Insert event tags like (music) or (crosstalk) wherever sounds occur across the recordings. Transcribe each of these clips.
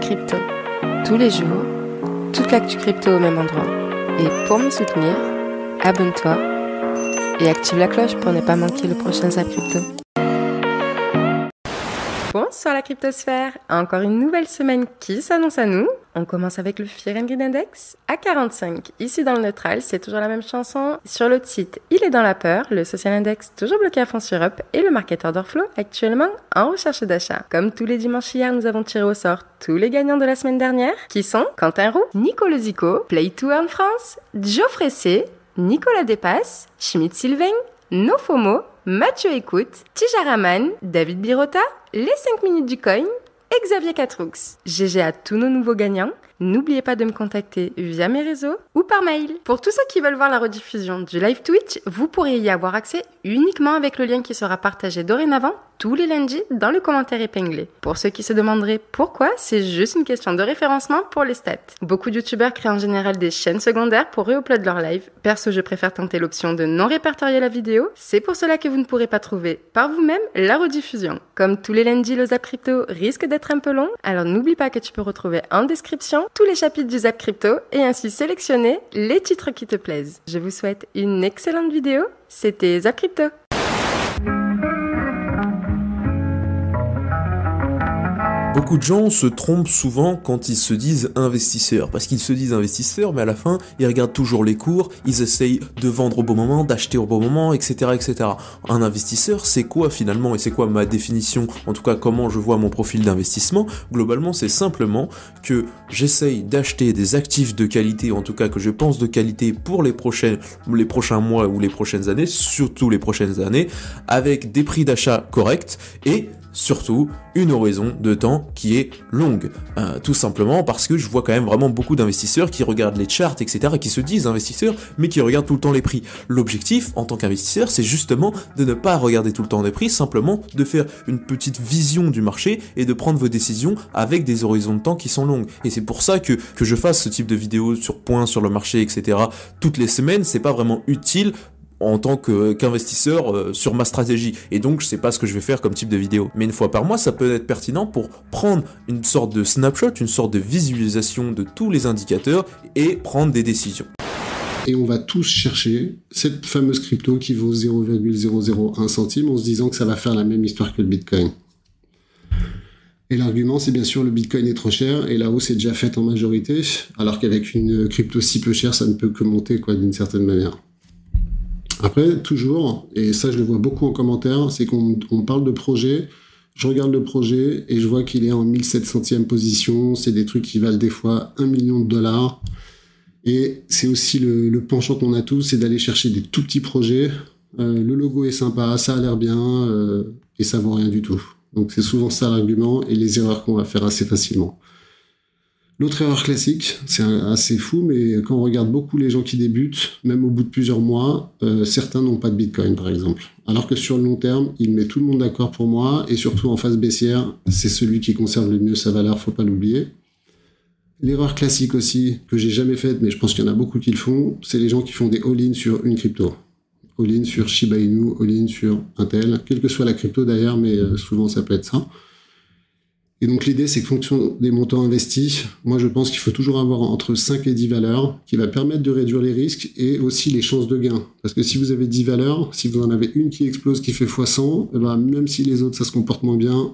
Crypto. Tous les jours, toute l'actu crypto au même endroit. Et pour me soutenir, abonne-toi et active la cloche pour ne pas manquer le prochain Zap Crypto. Bonsoir la cryptosphère, encore une nouvelle semaine qui s'annonce à nous. On commence avec le Fear and Greed Index à 45. Ici dans le neutral, c'est toujours la même chanson. Sur l'autre site, il est dans la peur, le Social Index toujours bloqué à fond sur Up et le Market Order Flow actuellement en recherche d'achat. Comme tous les dimanches hier, nous avons tiré au sort tous les gagnants de la semaine dernière qui sont Quentin Roux, Nicolas Zico, Play to Earn France, Geoffrey C, Nicolas Despasse, Schmidt Sylvain, Nofomo, Mathieu Écoute, Tijaraman, David Birota, les 5 minutes du coin et Xavier Catroux. GG à tous nos nouveaux gagnants. N'oubliez pas de me contacter via mes réseaux ou par mail. Pour tous ceux qui veulent voir la rediffusion du live Twitch, vous pourrez y avoir accès uniquement avec le lien qui sera partagé dorénavant tous les lundis dans le commentaire épinglé. Pour ceux qui se demanderaient pourquoi, c'est juste une question de référencement pour les stats. Beaucoup de youtubeurs créent en général des chaînes secondaires pour réupload leur live. Perso, je préfère tenter l'option de non répertorier la vidéo. C'est pour cela que vous ne pourrez pas trouver par vous-même la rediffusion. Comme tous les lundis, le Crypto risque d'être un peu long, alors n'oublie pas que tu peux retrouver en description tous les chapitres du Zap Crypto et ainsi sélectionner les titres qui te plaisent. Je vous souhaite une excellente vidéo. C'était Zap Crypto. Beaucoup de gens se trompent souvent quand ils se disent investisseurs, parce qu'ils se disent investisseurs, mais à la fin, ils regardent toujours les cours, ils essayent de vendre au bon moment, d'acheter au bon moment, etc., etc. Un investisseur, c'est quoi finalement, et c'est quoi ma définition, en tout cas comment je vois mon profil d'investissement? Globalement, c'est simplement que j'essaye d'acheter des actifs de qualité, en tout cas que je pense de qualité pour les prochains, les prochains mois ou les prochaines années, surtout les prochaines années, avec des prix d'achat corrects et surtout une horizon de temps qui est longue. Euh, tout simplement parce que je vois quand même vraiment beaucoup d'investisseurs qui regardent les charts, etc., qui se disent investisseurs, mais qui regardent tout le temps les prix. L'objectif, en tant qu'investisseur, c'est justement de ne pas regarder tout le temps les prix, simplement de faire une petite vision du marché et de prendre vos décisions avec des horizons de temps qui sont longues. Et c'est pour ça que, que je fasse ce type de vidéos sur points sur le marché, etc., toutes les semaines, c'est pas vraiment utile en tant qu'investisseur euh, sur ma stratégie. Et donc, je sais pas ce que je vais faire comme type de vidéo. Mais une fois par mois, ça peut être pertinent pour prendre une sorte de snapshot, une sorte de visualisation de tous les indicateurs et prendre des décisions. Et on va tous chercher cette fameuse crypto qui vaut 0,001 centime en se disant que ça va faire la même histoire que le Bitcoin. Et l'argument, c'est bien sûr le Bitcoin est trop cher et la hausse est déjà faite en majorité, alors qu'avec une crypto si peu chère, ça ne peut que monter quoi d'une certaine manière. Après, toujours, et ça je le vois beaucoup en commentaire, c'est qu'on parle de projet, je regarde le projet et je vois qu'il est en 1700e position, c'est des trucs qui valent des fois un million de dollars. Et c'est aussi le, penchant qu'on a tous, c'est d'aller chercher des tout petits projets. Euh, le logo est sympa, ça a l'air bien, euh, et ça vaut rien du tout. Donc c'est souvent ça l'argument et les erreurs qu'on va faire assez facilement. L'autre erreur classique, c'est assez fou, mais quand on regarde beaucoup les gens qui débutent, même au bout de plusieurs mois, euh, certains n'ont pas de Bitcoin, par exemple. Alors que sur le long terme, il met tout le monde d'accord pour moi, et surtout en phase baissière, c'est celui qui conserve le mieux sa valeur, faut pas l'oublier. L'erreur classique aussi, que j'ai jamais faite, mais je pense qu'il y en a beaucoup qui le font, c'est les gens qui font des all-in sur une crypto. All-in sur Shiba Inu, all-in sur Intel, quelle que soit la crypto d'ailleurs, mais euh, souvent ça peut être ça. Et donc l'idée, c'est que fonction des montants investis, moi je pense qu'il faut toujours avoir entre 5 et 10 valeurs qui va permettre de réduire les risques et aussi les chances de gain. Parce que si vous avez 10 valeurs, si vous en avez une qui explose, qui fait x100, eh ben, même si les autres ça se comporte moins bien,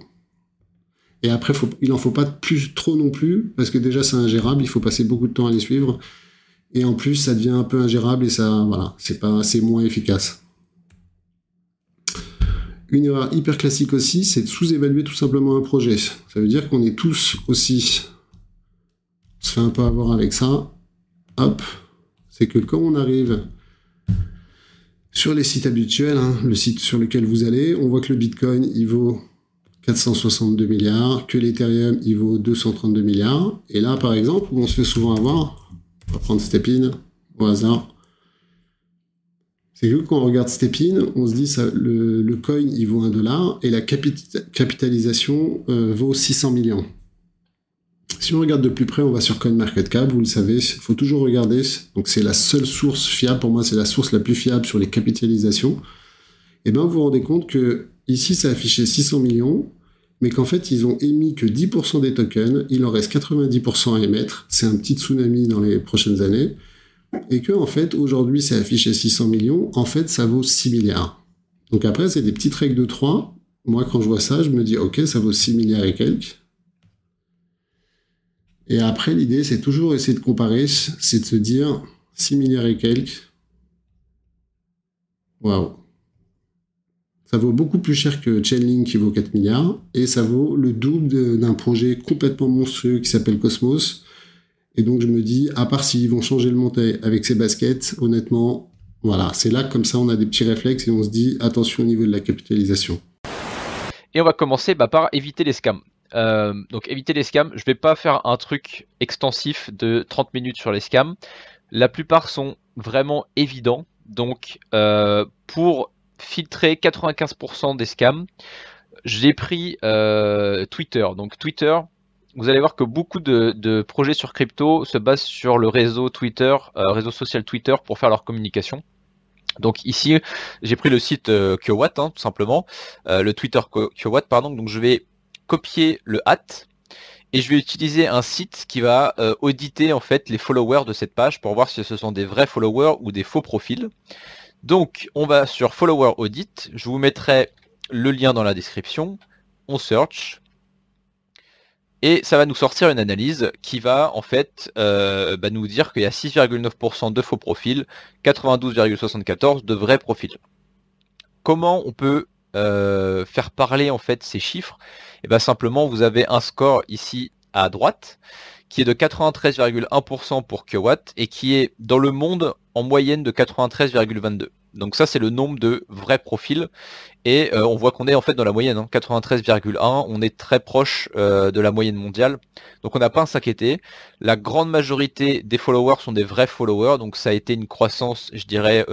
et après il en faut pas trop non plus, parce que déjà c'est ingérable, il faut passer beaucoup de temps à les suivre. Et en plus, ça devient un peu ingérable et ça, voilà, c'est pas, c'est moins efficace. Une erreur hyper classique aussi, c'est de sous-évaluer tout simplement un projet. Ça veut dire qu'on est tous aussi. On se fait un peu avoir avec ça. Hop. C'est que quand on arrive sur les sites habituels, hein, le site sur lequel vous allez, on voit que le Bitcoin, il vaut 462 milliards, que l'Ethereum, il vaut 232 milliards. Et là, par exemple, on se fait souvent avoir, on va prendre Stepin au hasard, c'est que quand on regarde Stepin, on se dit ça, le, coin il vaut 1 dollar et la capitalisation euh, vaut 600 millions. Si on regarde de plus près, on va sur CoinMarketCap, vous le savez, il faut toujours regarder. Donc c'est la seule source fiable, pour moi c'est la source la plus fiable sur les capitalisations. Et bien vous vous rendez compte que ici ça affiché 600 millions, mais qu'en fait, ils ont émis que 10% des tokens, il en reste 90% à émettre, c'est un petit tsunami dans les prochaines années, et que, en fait, aujourd'hui, c'est affiché 600 millions, en fait, ça vaut 6 milliards. Donc après, c'est des petites règles de 3. Moi, quand je vois ça, je me dis, ok, ça vaut 6 milliards et quelques. Et après, l'idée, c'est toujours essayer de comparer, c'est de se dire 6 milliards et quelques. Waouh. Ça vaut beaucoup plus cher que Chainlink qui vaut 4 milliards, et ça vaut le double d'un projet complètement monstrueux qui s'appelle Cosmos. Et donc je me dis, à part s'ils vont changer le monté avec ces baskets, honnêtement, voilà, c'est là comme ça on a des petits réflexes et on se dit, attention au niveau de la capitalisation. Et on va commencer bah, par éviter les scams. Euh, donc éviter les scams, je vais pas faire un truc extensif de 30 minutes sur les scams. La plupart sont vraiment évidents. Donc euh, pour filtrer 95% des scams, j'ai pris euh, Twitter. Donc Twitter, vous allez voir que beaucoup de, projets sur crypto se basent sur le réseau Twitter, réseau social Twitter pour faire leur communication. Donc ici, j'ai pris le site euh, hein, tout simplement, le Twitter Kyowatt, pardon. Donc je vais copier le hat et je vais utiliser un site qui va euh, auditer en fait les followers de cette page pour voir si ce sont des vrais followers ou des faux profils. Donc on va sur follower audit, je vous mettrai le lien dans la description, on search et ça va nous sortir une analyse qui va en fait euh, bah, nous dire qu'il y a 6,9% de faux profils, 92,74% de vrais profils. Comment on peut euh, faire parler en fait ces chiffres? Et eh bien simplement vous avez un score ici à droite qui est de 93,1% pour Kyowatt et qui est dans le monde en moyenne de 93,22. Donc ça c'est le nombre de vrais profils et euh, on voit qu'on est en fait dans la moyenne, 93,1, hein. on est très proche euh, de la moyenne mondiale. Donc on n'a pas à s'inquiéter. La grande majorité des followers sont des vrais followers, donc ça a été une croissance, je dirais,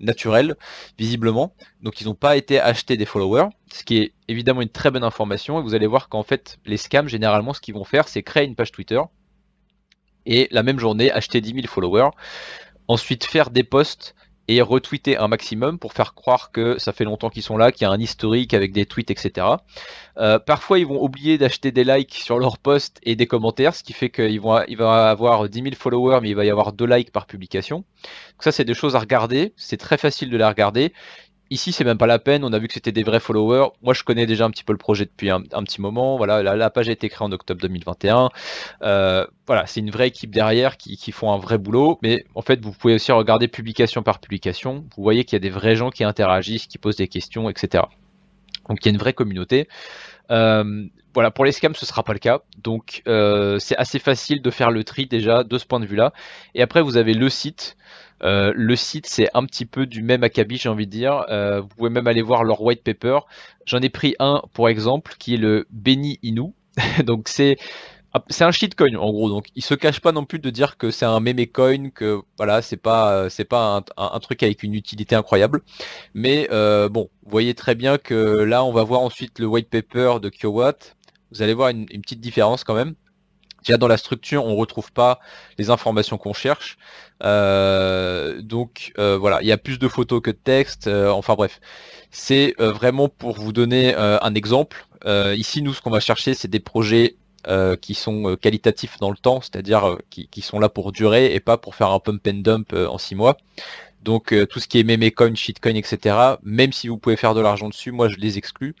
naturel, visiblement. Donc ils n'ont pas été achetés des followers, ce qui est évidemment une très bonne information. Et vous allez voir qu'en fait, les scams, généralement, ce qu'ils vont faire, c'est créer une page Twitter et la même journée acheter 10 000 followers. Ensuite, faire des posts et retweeter un maximum pour faire croire que ça fait longtemps qu'ils sont là, qu'il y a un historique avec des tweets, etc. Euh, parfois, ils vont oublier d'acheter des likes sur leurs posts et des commentaires, ce qui fait qu'il vont, il va avoir 10 000 followers, mais il va y avoir 2 likes par publication. Donc ça, c'est des choses à regarder. C'est très facile de les regarder. Ici, c'est même pas la peine. On a vu que c'était des vrais followers. Moi, je connais déjà un petit peu le projet depuis un, petit moment. Voilà, la, page a été créée en octobre 2021. Euh, voilà, c'est une vraie équipe derrière qui, qui, font un vrai boulot. Mais en fait, vous pouvez aussi regarder publication par publication. Vous voyez qu'il y a des vrais gens qui interagissent, qui posent des questions, etc. Donc, il y a une vraie communauté. Euh, voilà, pour les scams, ce sera pas le cas. Donc, euh, c'est assez facile de faire le tri déjà de ce point de vue-là. Et après, vous avez le site. Euh, le site, c'est un petit peu du même acabit, j'ai envie de dire. Euh, vous pouvez même aller voir leur white paper. J'en ai pris un, pour exemple, qui est le Beni Inu. (laughs) donc c'est c'est un shitcoin en gros, donc il se cache pas non plus de dire que c'est un meme coin, que voilà, c'est pas c'est pas un, truc avec une utilité incroyable. Mais euh, bon, vous voyez très bien que là, on va voir ensuite le white paper de Kyowatt. Vous allez voir une petite différence quand même. Déjà dans la structure, on retrouve pas les informations qu'on cherche. Euh, donc euh, voilà, il y a plus de photos que de texte. Euh, enfin bref, c'est vraiment pour vous donner un exemple. ici, nous, ce qu'on va chercher, c'est des projets qui sont qualitatifs dans le temps, c'est-à-dire qui, sont là pour durer et pas pour faire un pump and dump en six mois. Donc tout ce qui est meme coin, shitcoin, etc. Même si vous pouvez faire de l'argent dessus, moi je les exclus.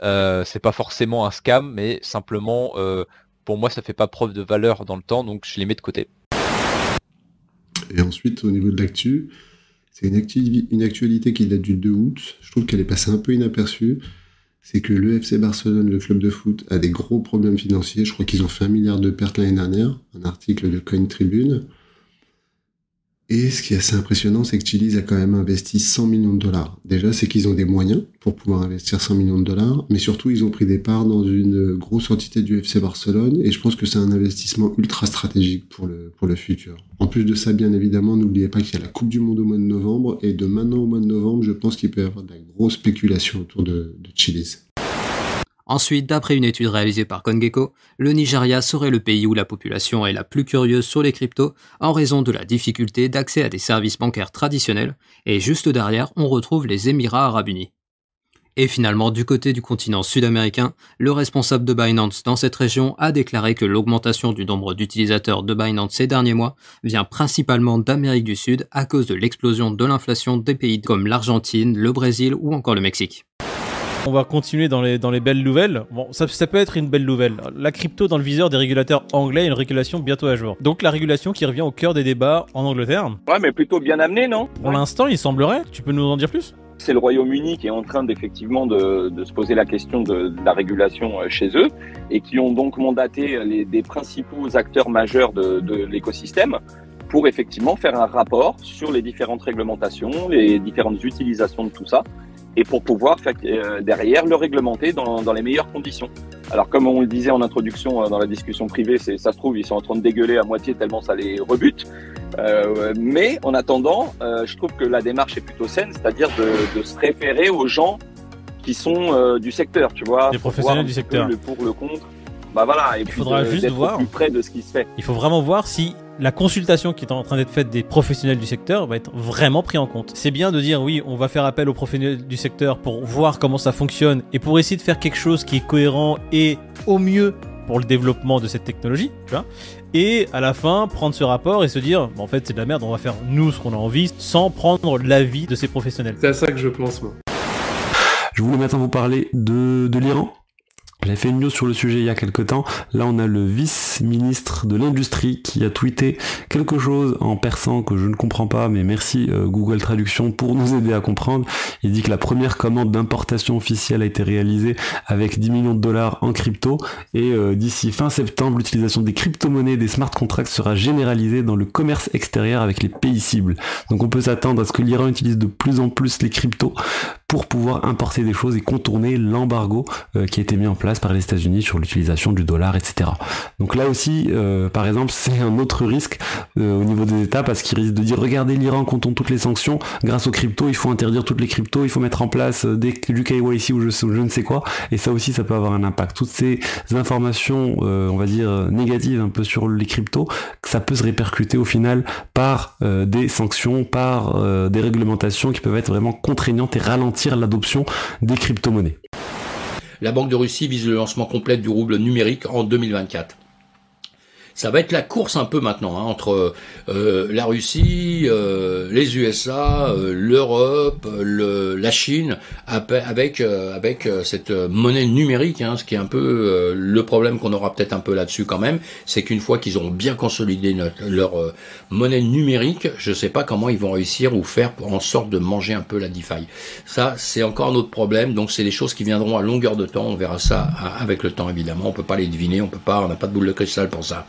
c'est pas forcément un scam, mais simplement pour moi, ça fait pas preuve de valeur dans le temps, donc je les mets de côté. Et ensuite, au niveau de l'actu, c'est une, actualité qui date du 2 août. Je trouve qu'elle est passée un peu inaperçue. C'est que l'EFC Barcelone, le club de foot, a des gros problèmes financiers. Je crois qu'ils ont fait un milliard de pertes l'année dernière. Un article de Coin Tribune. Et ce qui est assez impressionnant, c'est que Chili's a quand même investi 100 millions de dollars. Déjà, c'est qu'ils ont des moyens pour pouvoir investir 100 millions de dollars, mais surtout, ils ont pris des parts dans une grosse entité du FC Barcelone, et je pense que c'est un investissement ultra stratégique pour le, futur. En plus de ça, bien évidemment, n'oubliez pas qu'il y a la Coupe du Monde au mois de novembre, et de maintenant au mois de novembre, je pense qu'il peut y avoir de la grosse spéculation autour de, de Chili's. Ensuite, d'après une étude réalisée par ConGecko, le Nigeria serait le pays où la population est la plus curieuse sur les cryptos en raison de la difficulté d'accès à des services bancaires traditionnels, et juste derrière, on retrouve les Émirats arabes unis. Et finalement, du côté du continent sud-américain, le responsable de Binance dans cette région a déclaré que l'augmentation du nombre d'utilisateurs de Binance ces derniers mois vient principalement d'Amérique du Sud à cause de l'explosion de l'inflation des pays comme l'Argentine, le Brésil ou encore le Mexique. On va continuer dans les, dans les belles nouvelles. Bon, ça, ça peut être une belle nouvelle. La crypto dans le viseur des régulateurs anglais, une régulation bientôt à jour. Donc la régulation qui revient au cœur des débats en Angleterre. Ouais, mais plutôt bien amené, non? Pour l'instant, il semblerait. Tu peux nous en dire plus? C'est le Royaume-Uni qui est en train d'effectivement de, de, se poser la question de, de, la régulation euh, chez eux et qui ont donc mandaté les, des principaux acteurs majeurs de, de l'écosystème pour effectivement faire un rapport sur les différentes réglementations, les différentes utilisations de tout ça et pour pouvoir euh, derrière le réglementer dans, dans, les meilleures conditions. Alors comme on le disait en introduction euh, dans la discussion privée, c'est ça se trouve ils sont en train de dégueuler à moitié tellement ça les rebute. Euh, mais en attendant, euh, je trouve que la démarche est plutôt saine, c'est-à-dire de, de, se référer aux gens qui sont du secteur, tu vois, les professionnels du secteur, le pour le contre. Bah voilà, et il faudra juste voir plus près de ce qui se fait. Il faut vraiment voir si la consultation qui est en train d'être faite des professionnels du secteur va être vraiment pris en compte. C'est bien de dire oui, on va faire appel aux professionnels du secteur pour voir comment ça fonctionne et pour essayer de faire quelque chose qui est cohérent et au mieux pour le développement de cette technologie, tu vois. Et à la fin, prendre ce rapport et se dire, bon, en fait, c'est de la merde, on va faire nous ce qu'on a envie, sans prendre l'avis de ces professionnels. C'est à ça que je pense, moi. Je voulais maintenant vous parler de, de l'Iran. J'avais fait une news sur le sujet il y a quelques temps. Là, on a le vice-ministre de l'industrie qui a tweeté quelque chose en persan que je ne comprends pas, mais merci euh, Google Traduction pour nous aider à comprendre. Il dit que la première commande d'importation officielle a été réalisée avec 10 millions de dollars en crypto et euh, d'ici fin septembre, l'utilisation des crypto-monnaies et des smart contracts sera généralisée dans le commerce extérieur avec les pays cibles. Donc on peut s'attendre à ce que l'Iran utilise de plus en plus les cryptos pour pouvoir importer des choses et contourner l'embargo euh, qui a été mis en place par les États-Unis sur l'utilisation du dollar, etc. Donc là aussi, euh, par exemple, c'est un autre risque euh, au niveau des États parce qu'ils risquent de dire regardez l'Iran contourne toutes les sanctions grâce aux cryptos, il faut interdire toutes les cryptos, il faut mettre en place euh, des, du KYC ou je, je, ne sais quoi, et ça aussi ça peut avoir un impact. Toutes ces informations, on va dire négatives un peu sur les cryptos, ça peut se répercuter au final par des sanctions, par des réglementations qui peuvent être vraiment contraignantes et ralentir l'adoption des crypto-monnaies. La Banque de Russie vise le lancement complet du rouble numérique en 2024 ça va être la course un peu maintenant hein, entre euh, la Russie, euh, les USA, euh, l'Europe, le, la Chine, avec avec cette monnaie numérique. Hein, ce qui est un peu le problème qu'on aura peut-être un peu là-dessus quand même, c'est qu'une fois qu'ils auront bien consolidé notre, leur monnaie numérique, je sais pas comment ils vont réussir ou faire en sorte de manger un peu la DeFi. Ça, c'est encore un autre problème. Donc c'est des choses qui viendront à longueur de temps. On verra ça avec le temps évidemment. On peut pas les deviner, on peut pas, on n'a pas de boule de cristal pour ça.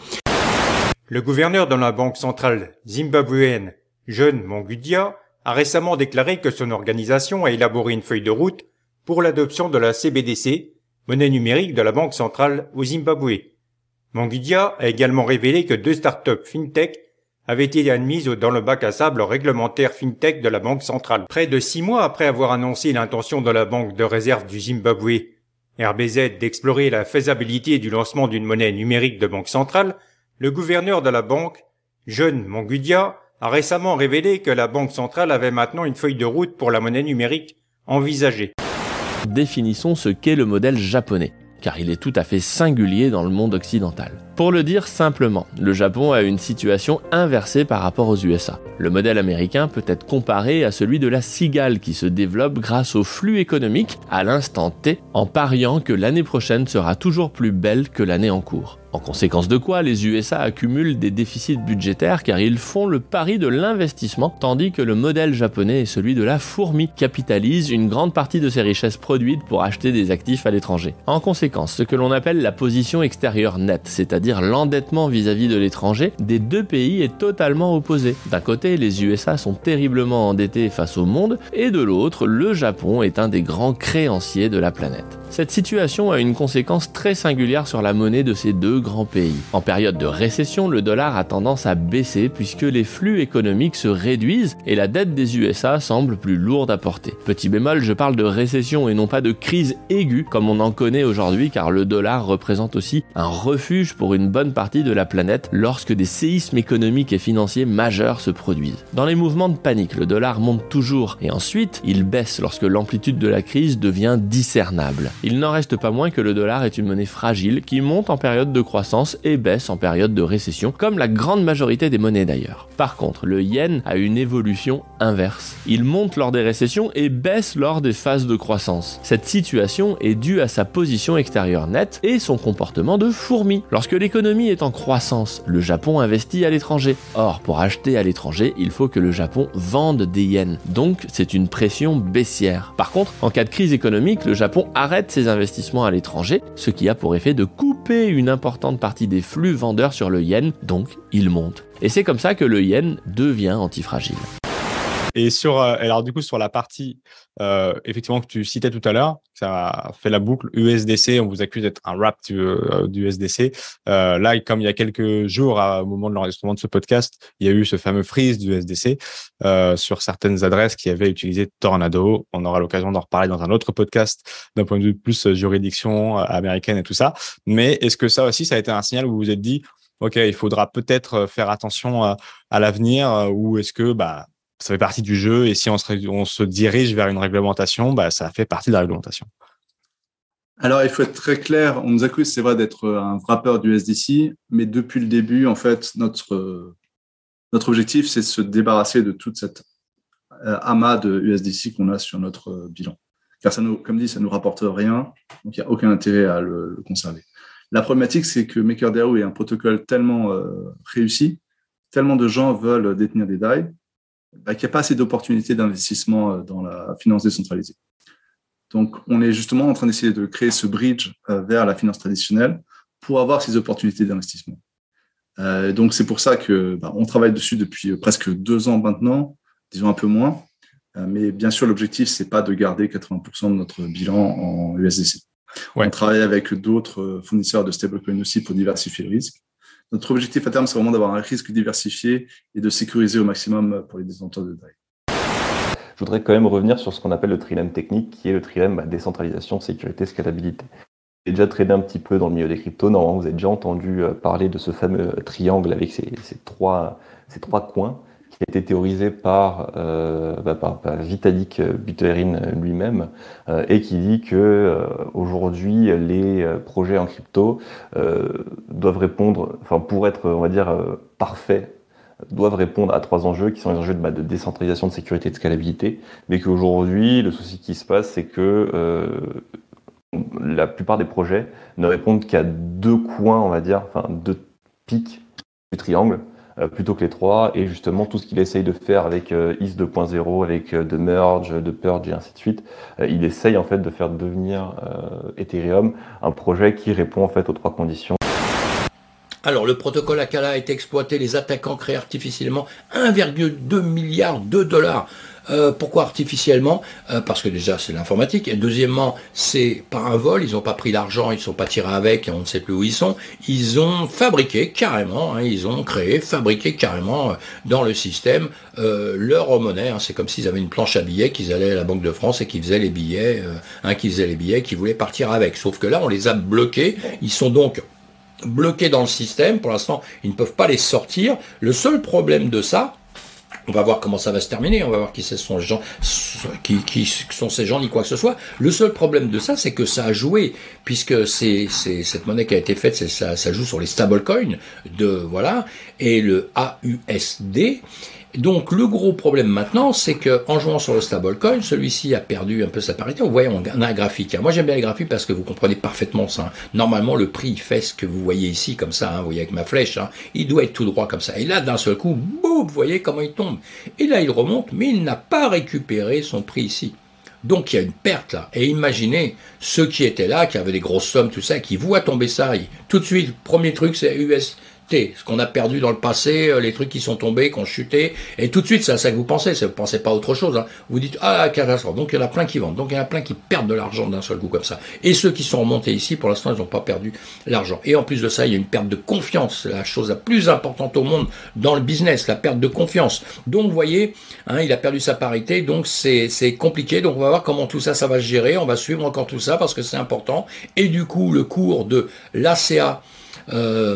Le gouverneur de la banque centrale zimbabwéenne, John Mongudia, a récemment déclaré que son organisation a élaboré une feuille de route pour l'adoption de la CBDC, monnaie numérique de la banque centrale au Zimbabwe. Mongudia a également révélé que deux startups fintech avaient été admises dans le bac à sable réglementaire fintech de la banque centrale. Près de six mois après avoir annoncé l'intention de la banque de réserve du Zimbabwe, RBZ, d'explorer la faisabilité du lancement d'une monnaie numérique de banque centrale, le gouverneur de la banque, John Mongudia, a récemment révélé que la Banque centrale avait maintenant une feuille de route pour la monnaie numérique envisagée. Définissons ce qu'est le modèle japonais, car il est tout à fait singulier dans le monde occidental. Pour le dire simplement, le Japon a une situation inversée par rapport aux USA. Le modèle américain peut être comparé à celui de la cigale qui se développe grâce au flux économique à l'instant T en pariant que l'année prochaine sera toujours plus belle que l'année en cours. En conséquence de quoi, les USA accumulent des déficits budgétaires car ils font le pari de l'investissement, tandis que le modèle japonais est celui de la fourmi, capitalise une grande partie de ses richesses produites pour acheter des actifs à l'étranger. En conséquence, ce que l'on appelle la position extérieure nette, c'est-à-dire l'endettement vis-à-vis de l'étranger, des deux pays est totalement opposé. D'un côté, les USA sont terriblement endettés face au monde, et de l'autre, le Japon est un des grands créanciers de la planète. Cette situation a une conséquence très singulière sur la monnaie de ces deux grands pays. En période de récession, le dollar a tendance à baisser puisque les flux économiques se réduisent et la dette des USA semble plus lourde à porter. Petit bémol, je parle de récession et non pas de crise aiguë comme on en connaît aujourd'hui car le dollar représente aussi un refuge pour une bonne partie de la planète lorsque des séismes économiques et financiers majeurs se produisent. Dans les mouvements de panique, le dollar monte toujours et ensuite il baisse lorsque l'amplitude de la crise devient discernable. Il n'en reste pas moins que le dollar est une monnaie fragile qui monte en période de croissance et baisse en période de récession, comme la grande majorité des monnaies d'ailleurs. Par contre, le yen a une évolution inverse. Il monte lors des récessions et baisse lors des phases de croissance. Cette situation est due à sa position extérieure nette et son comportement de fourmi. Lorsque l'économie est en croissance, le Japon investit à l'étranger. Or, pour acheter à l'étranger, il faut que le Japon vende des yens. Donc, c'est une pression baissière. Par contre, en cas de crise économique, le Japon arrête ses investissements à l'étranger, ce qui a pour effet de couper une importante partie des flux vendeurs sur le yen, donc il monte. Et c'est comme ça que le yen devient antifragile. Et sur, euh, alors du coup, sur la partie euh, effectivement que tu citais tout à l'heure, ça fait la boucle USDC. On vous accuse d'être un rap du, euh, du USDC. Euh, là, comme il y a quelques jours, à, au moment de l'enregistrement de ce podcast, il y a eu ce fameux freeze du USDC euh, sur certaines adresses qui avaient utilisé Tornado. On aura l'occasion d'en reparler dans un autre podcast d'un point de vue plus euh, juridiction américaine et tout ça. Mais est-ce que ça aussi, ça a été un signal où vous vous êtes dit, OK, il faudra peut-être faire attention à, à l'avenir ou est-ce que bah, ça fait partie du jeu et si on se, dirige vers une réglementation, bah, ça fait partie de la réglementation. Alors, il faut être très clair. On nous accuse, c'est vrai, d'être un wrapper du SDC, mais depuis le début, en fait, notre, notre objectif, c'est de se débarrasser de toute cette euh, amas de USDC qu'on a sur notre euh, bilan. Car ça nous, comme dit, ça nous rapporte rien, donc il n'y a aucun intérêt à le, conserver. La problématique, c'est que MakerDAO est un protocole tellement euh, réussi, tellement de gens veulent détenir des DAI, bah, qu'il n'y a pas assez d'opportunités d'investissement euh, dans la finance décentralisée. Donc, on est justement en train d'essayer de créer ce bridge euh, vers la finance traditionnelle pour avoir ces opportunités d'investissement. Euh, donc, c'est pour ça que bah, on travaille dessus depuis presque deux ans maintenant, disons un peu moins. Euh, mais bien sûr, l'objectif, c'est pas de garder 80% de notre bilan en USDC. Ouais. On travaille avec d'autres fournisseurs de stablecoin aussi pour diversifier le risque. Notre objectif à terme, c'est vraiment d'avoir un risque diversifié et de sécuriser au maximum pour les détenteurs de DAI. Je voudrais quand même revenir sur ce qu'on appelle le trilemme technique, qui est le trilemme bah, décentralisation, sécurité, scalabilité. J'ai déjà traité un petit peu dans le milieu des cryptos. Normalement, vous avez déjà entendu parler de ce fameux triangle avec ces trois, ces trois coins qui a été théorisé par, euh, bah, Vitalik Buterin lui-même euh, et qui dit que euh, aujourd'hui les projets en crypto doivent répondre, enfin pour être on va dire parfaits, doivent répondre à trois enjeux qui sont les enjeux de, bah, de décentralisation, de sécurité, de scalabilité, mais qu'aujourd'hui le souci qui se passe c'est que la plupart des projets ne répondent qu'à deux coins, on va dire, enfin deux pics du triangle plutôt que les trois. Et justement, tout ce qu'il essaye de faire avec euh, IS 2.0, avec euh, de merge, de purge et ainsi de suite, il essaye en fait de faire devenir Ethereum un projet qui répond en fait aux trois conditions. Alors, le protocole Akala a été exploité, les attaquants créent artificiellement 1,2 milliard de dollars. Euh, pourquoi artificiellement euh, Parce que déjà c'est l'informatique. Et deuxièmement, c'est par un vol. Ils n'ont pas pris l'argent, ils ne sont pas tirés avec, on ne sait plus où ils sont. Ils ont fabriqué carrément, hein, ils ont créé, fabriqué carrément euh, dans le système leur monnaie. Hein. C'est comme s'ils avaient une planche à billets, qu'ils allaient à la Banque de France et qu'ils faisaient les billets, hein, qu'ils faisaient les billets, qu'ils voulaient partir avec. Sauf que là, on les a bloqués. Ils sont donc bloqués dans le système. Pour l'instant, ils ne peuvent pas les sortir. Le seul problème de ça, on va voir comment ça va se terminer, on va voir qui sont gens, qui, qui sont ces gens ni quoi que ce soit. Le seul problème de ça, c'est que ça a joué, puisque c'est cette monnaie qui a été faite, ça, ça joue sur les stablecoins de voilà et le AUSD. Donc le gros problème maintenant, c'est que en jouant sur le stablecoin, celui-ci a perdu un peu sa parité. Vous voyez, on a un graphique. Moi j'aime bien les graphiques parce que vous comprenez parfaitement ça. Normalement, le prix fait ce que vous voyez ici, comme ça, hein, vous voyez avec ma flèche, hein, il doit être tout droit comme ça. Et là, d'un seul coup, boum, vous voyez comment il tombe. Et là, il remonte, mais il n'a pas récupéré son prix ici. Donc il y a une perte là. Et imaginez ceux qui étaient là, qui avaient des grosses sommes, tout ça, qui voient tomber ça, tout de suite, premier truc, c'est US Ce qu'on a perdu dans le passé, euh, les trucs qui sont tombés, qui ont chuté. Et tout de suite, c'est à ça que vous pensez. Vous pensez pas à autre chose. Hein. Vous dites, ah, catastrophe. Donc il y en a plein qui vendent. Donc il y en a plein qui perdent de l'argent d'un seul coup comme ça. Et ceux qui sont remontés ici, pour l'instant, ils n'ont pas perdu l'argent. Et en plus de ça, il y a une perte de confiance. La chose la plus importante au monde dans le business, la perte de confiance. Donc vous voyez, hein, il a perdu sa parité. Donc c'est compliqué. Donc on va voir comment tout ça, ça va se gérer. On va suivre encore tout ça parce que c'est important. Et du coup, le cours de l'ACA euh,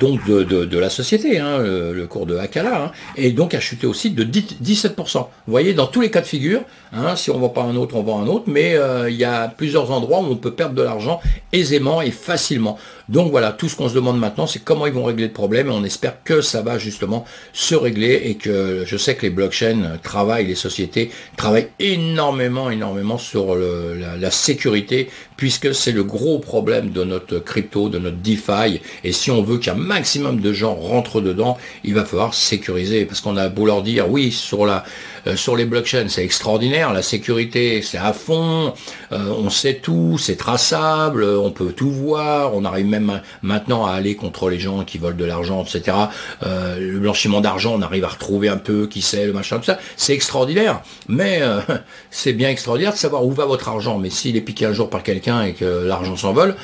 donc de, la société, hein, le, cours de Hakala, hein, et donc a chuté aussi de 17%. Vous voyez, dans tous les cas de figure, hein, si on ne voit pas un autre, on voit un autre, mais euh, il y a plusieurs endroits où on peut perdre de l'argent aisément et facilement. Donc voilà, tout ce qu'on se demande maintenant, c'est comment ils vont régler le problème, et on espère que ça va justement se régler, et que je sais que les blockchains travaillent, les sociétés travaillent énormément, énormément sur la, la sécurité, puisque c'est le gros problème de notre crypto, de notre DeFi, et si on veut qu'un maximum de gens rentrent dedans, il va falloir sécuriser, parce qu'on a beau leur dire, oui, sur la euh, sur les blockchains, c'est extraordinaire, la sécurité, c'est à fond, euh, on sait tout, c'est traçable, on peut tout voir, on arrive même maintenant à aller contre les gens qui volent de l'argent, etc. Euh, le blanchiment d'argent, on arrive à retrouver un peu qui c'est, le machin, tout ça. C'est extraordinaire, mais (laughs) c'est bien extraordinaire de savoir où va votre argent. Mais s'il est piqué un jour par quelqu'un et que l'argent s'envole,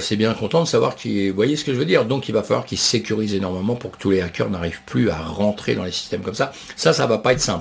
c'est bien content de savoir qui. Vous voyez ce que je veux dire? Donc il va falloir qu'ils sécurisent énormément pour que tous les hackers n'arrivent plus à rentrer dans les systèmes comme ça. Ça, ça va pas être simple hein,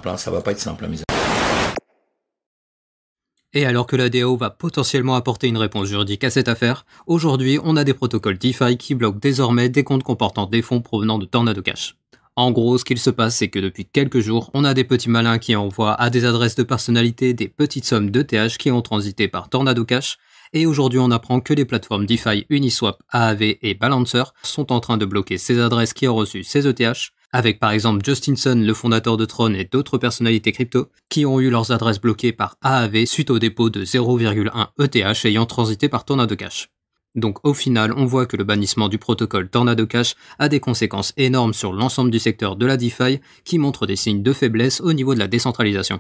Et alors que la DAO va potentiellement apporter une réponse juridique à cette affaire, aujourd'hui on a des protocoles DeFi qui bloquent désormais des comptes comportant des fonds provenant de Tornado Cash. En gros, ce qu'il se passe, c'est que depuis quelques jours, on a des petits malins qui envoient à des adresses de personnalité des petites sommes d'ETH qui ont transité par Tornado Cash, et aujourd'hui on apprend que les plateformes DeFi Uniswap, AAV et Balancer sont en train de bloquer ces adresses qui ont reçu ces ETH, avec par exemple Justin Sun, le fondateur de Tron et d'autres personnalités crypto, qui ont eu leurs adresses bloquées par AAV suite au dépôt de 0,1 ETH ayant transité par Tornado Cash. Donc au final, on voit que le bannissement du protocole Tornado Cash a des conséquences énormes sur l'ensemble du secteur de la DeFi qui montre des signes de faiblesse au niveau de la décentralisation.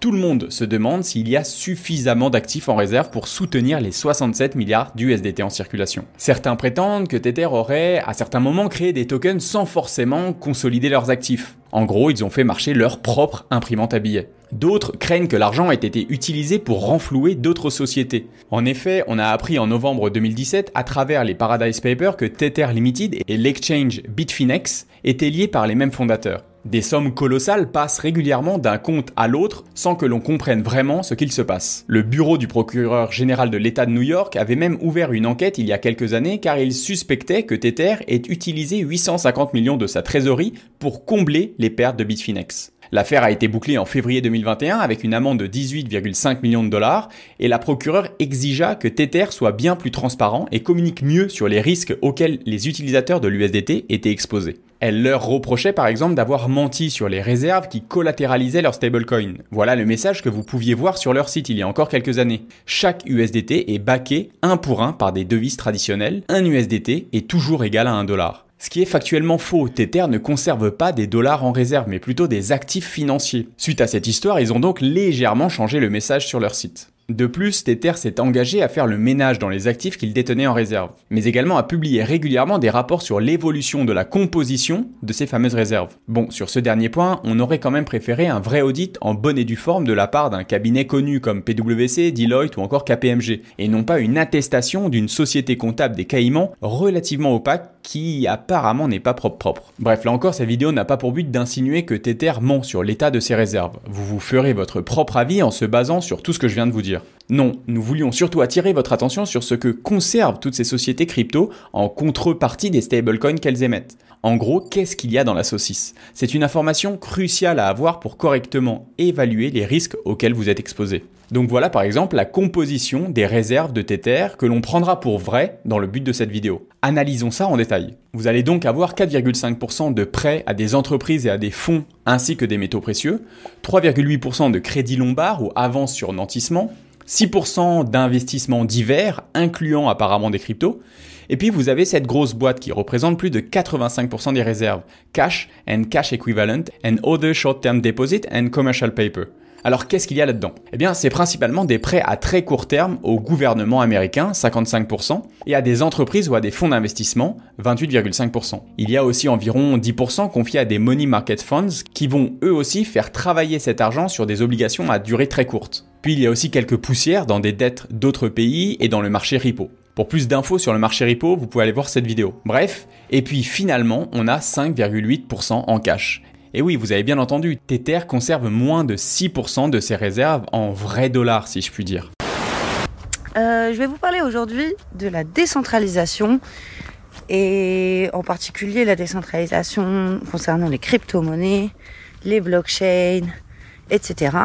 Tout le monde se demande s'il y a suffisamment d'actifs en réserve pour soutenir les 67 milliards d'USDT en circulation. Certains prétendent que Tether aurait à certains moments créé des tokens sans forcément consolider leurs actifs. En gros, ils ont fait marcher leur propre imprimante à billets. D'autres craignent que l'argent ait été utilisé pour renflouer d'autres sociétés. En effet, on a appris en novembre 2017 à travers les Paradise Papers que Tether Limited et l'exchange Bitfinex étaient liés par les mêmes fondateurs. Des sommes colossales passent régulièrement d'un compte à l'autre sans que l'on comprenne vraiment ce qu'il se passe. Le bureau du procureur général de l'État de New York avait même ouvert une enquête il y a quelques années car il suspectait que Tether ait utilisé 850 millions de sa trésorerie pour combler les pertes de Bitfinex. L'affaire a été bouclée en février 2021 avec une amende de 18,5 millions de dollars et la procureure exigea que Tether soit bien plus transparent et communique mieux sur les risques auxquels les utilisateurs de l'USDT étaient exposés. Elle leur reprochait par exemple d'avoir menti sur les réserves qui collatéralisaient leur stablecoin. Voilà le message que vous pouviez voir sur leur site il y a encore quelques années. Chaque USDT est backé un pour un par des devises traditionnelles. Un USDT est toujours égal à un dollar. Ce qui est factuellement faux, Tether ne conserve pas des dollars en réserve, mais plutôt des actifs financiers. Suite à cette histoire, ils ont donc légèrement changé le message sur leur site. De plus, Tether s'est engagé à faire le ménage dans les actifs qu'il détenait en réserve, mais également à publier régulièrement des rapports sur l'évolution de la composition de ces fameuses réserves. Bon, sur ce dernier point, on aurait quand même préféré un vrai audit en bonne et due forme de la part d'un cabinet connu comme PwC, Deloitte ou encore KPMG, et non pas une attestation d'une société comptable des Caïmans relativement opaque qui apparemment n'est pas propre propre. Bref, là encore, cette vidéo n'a pas pour but d'insinuer que Tether ment sur l'état de ses réserves. Vous vous ferez votre propre avis en se basant sur tout ce que je viens de vous dire. Non, nous voulions surtout attirer votre attention sur ce que conservent toutes ces sociétés crypto en contrepartie des stablecoins qu'elles émettent. En gros, qu'est-ce qu'il y a dans la saucisse? C'est une information cruciale à avoir pour correctement évaluer les risques auxquels vous êtes exposé. Donc voilà par exemple la composition des réserves de Tether que l'on prendra pour vrai dans le but de cette vidéo. Analysons ça en détail. Vous allez donc avoir 4,5% de prêts à des entreprises et à des fonds ainsi que des métaux précieux, 3,8% de crédit lombard ou avance sur nantissement, 6% d'investissements divers, incluant apparemment des cryptos, et puis vous avez cette grosse boîte qui représente plus de 85% des réserves, cash and cash equivalent and other short-term deposit and commercial paper. Alors qu'est-ce qu'il y a là-dedans? Eh bien, c'est principalement des prêts à très court terme au gouvernement américain, 55%, et à des entreprises ou à des fonds d'investissement, 28,5%. Il y a aussi environ 10% confiés à des money market funds qui vont eux aussi faire travailler cet argent sur des obligations à durée très courte. Puis il y a aussi quelques poussières dans des dettes d'autres pays et dans le marché repo. Pour plus d'infos sur le marché repo, vous pouvez aller voir cette vidéo. Bref, et puis finalement, on a 5,8% en cash. Et oui, vous avez bien entendu, Tether conserve moins de 6% de ses réserves en vrais dollars, si je puis dire. Euh, je vais vous parler aujourd'hui de la décentralisation et en particulier la décentralisation concernant les crypto-monnaies, les blockchains, etc.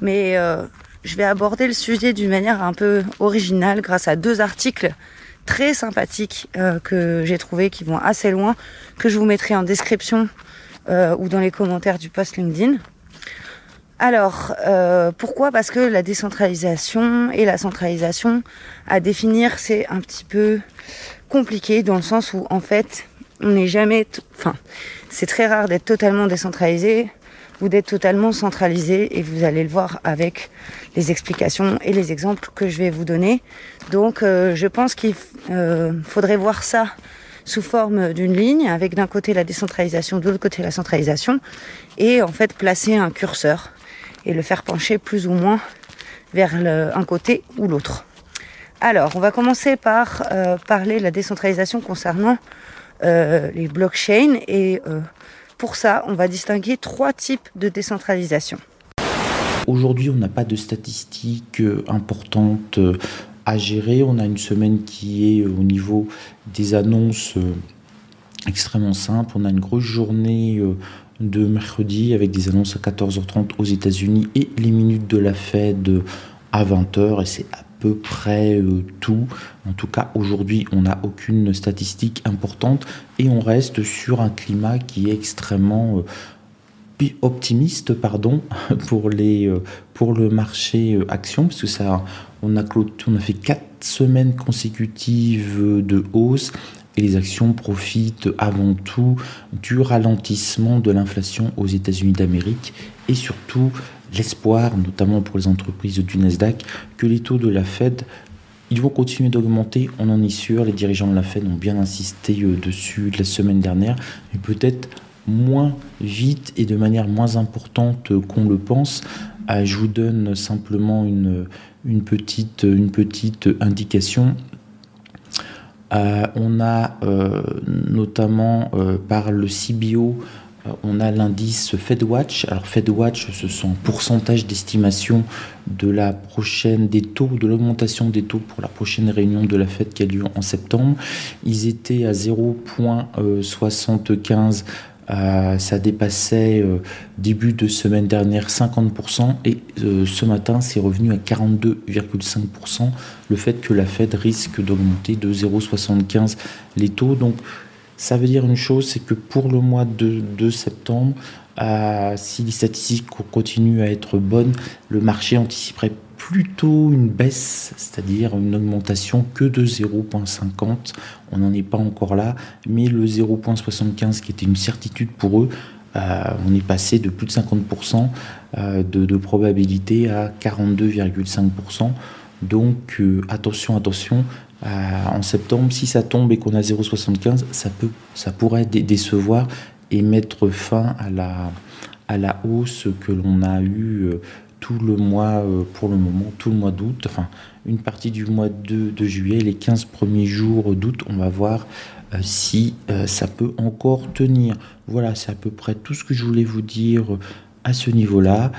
Mais euh, je vais aborder le sujet d'une manière un peu originale grâce à deux articles très sympathiques euh, que j'ai trouvés qui vont assez loin, que je vous mettrai en description euh, ou dans les commentaires du post LinkedIn. Alors, pourquoi? Parce que la décentralisation et la centralisation, à définir, c'est un petit peu compliqué dans le sens où, en fait, on n'est jamais... Enfin, c'est très rare d'être totalement décentralisé ou d'être totalement centralisé et vous allez le voir avec les explications et les exemples que je vais vous donner. Donc, euh, je pense qu'il faudrait voir ça sous forme d'une ligne, avec d'un côté la décentralisation, de l'autre côté la centralisation, et en fait placer un curseur et le faire pencher plus ou moins vers un côté ou l'autre. Alors, on va commencer par euh, parler de la décentralisation concernant euh, les blockchains et euh, pour ça, on va distinguer trois types de décentralisation. Aujourd'hui, on n'a pas de statistiques importantes à gérer. On a une semaine qui est au niveau des annonces euh, extrêmement simple. On a une grosse journée euh, de mercredi avec des annonces à 14h30 aux États-Unis et les minutes de la Fed à 20h et c'est peu près euh, tout. En tout cas, aujourd'hui, on n'a aucune statistique importante et on reste sur un climat qui est extrêmement optimiste pardon (laughs) pour les pour le marché action parce que ça on a, on a fait quatre semaines consécutives de hausse et les actions profitent avant tout du ralentissement de l'inflation aux États-Unis d'Amérique et surtout l'espoir, notamment pour les entreprises du Nasdaq, que les taux de la Fed ils vont continuer d'augmenter, on en est sûr. Les dirigeants de la Fed ont bien insisté euh, dessus la semaine dernière, mais peut-être moins vite et de manière moins importante qu'on le pense. Euh, je vous donne simplement une, une petite, une petite indication. Euh, on a euh, notamment euh, par le CBO, on a l'indice FedWatch. Alors FedWatch, ce sont pourcentage d'estimation de la prochaine des taux, de l'augmentation des taux pour la prochaine réunion de la Fed qui a lieu en septembre. Ils étaient à 0,75 euh, ça dépassait euh, début de semaine dernière 50% et euh, ce matin c'est revenu à 42,5%. Le fait que la Fed risque d'augmenter de 0,75 les taux. Donc ça veut dire une chose, c'est que pour le mois de, septembre, si les statistiques continuent à être bonnes, le marché anticiperait plutôt une baisse, c'est-à-dire une augmentation que de 0,50. On n'en est pas encore là, mais le 0,75 qui était une certitude pour eux, euh, on est passé de plus de 50% euh, de, probabilité à 42,5%. Donc euh, attention, attention, en septembre, si ça tombe et qu'on a 0,75, ça, peut, ça pourrait décevoir et mettre fin à la, à la hausse que l'on a eue tout le mois, euh, pour le moment, tout le mois d'août, enfin une partie du mois de, juillet, les 15 premiers jours d'août, on va voir euh, si euh, ça peut encore tenir. Voilà, c'est à peu près tout ce que je voulais vous dire à ce niveau-là.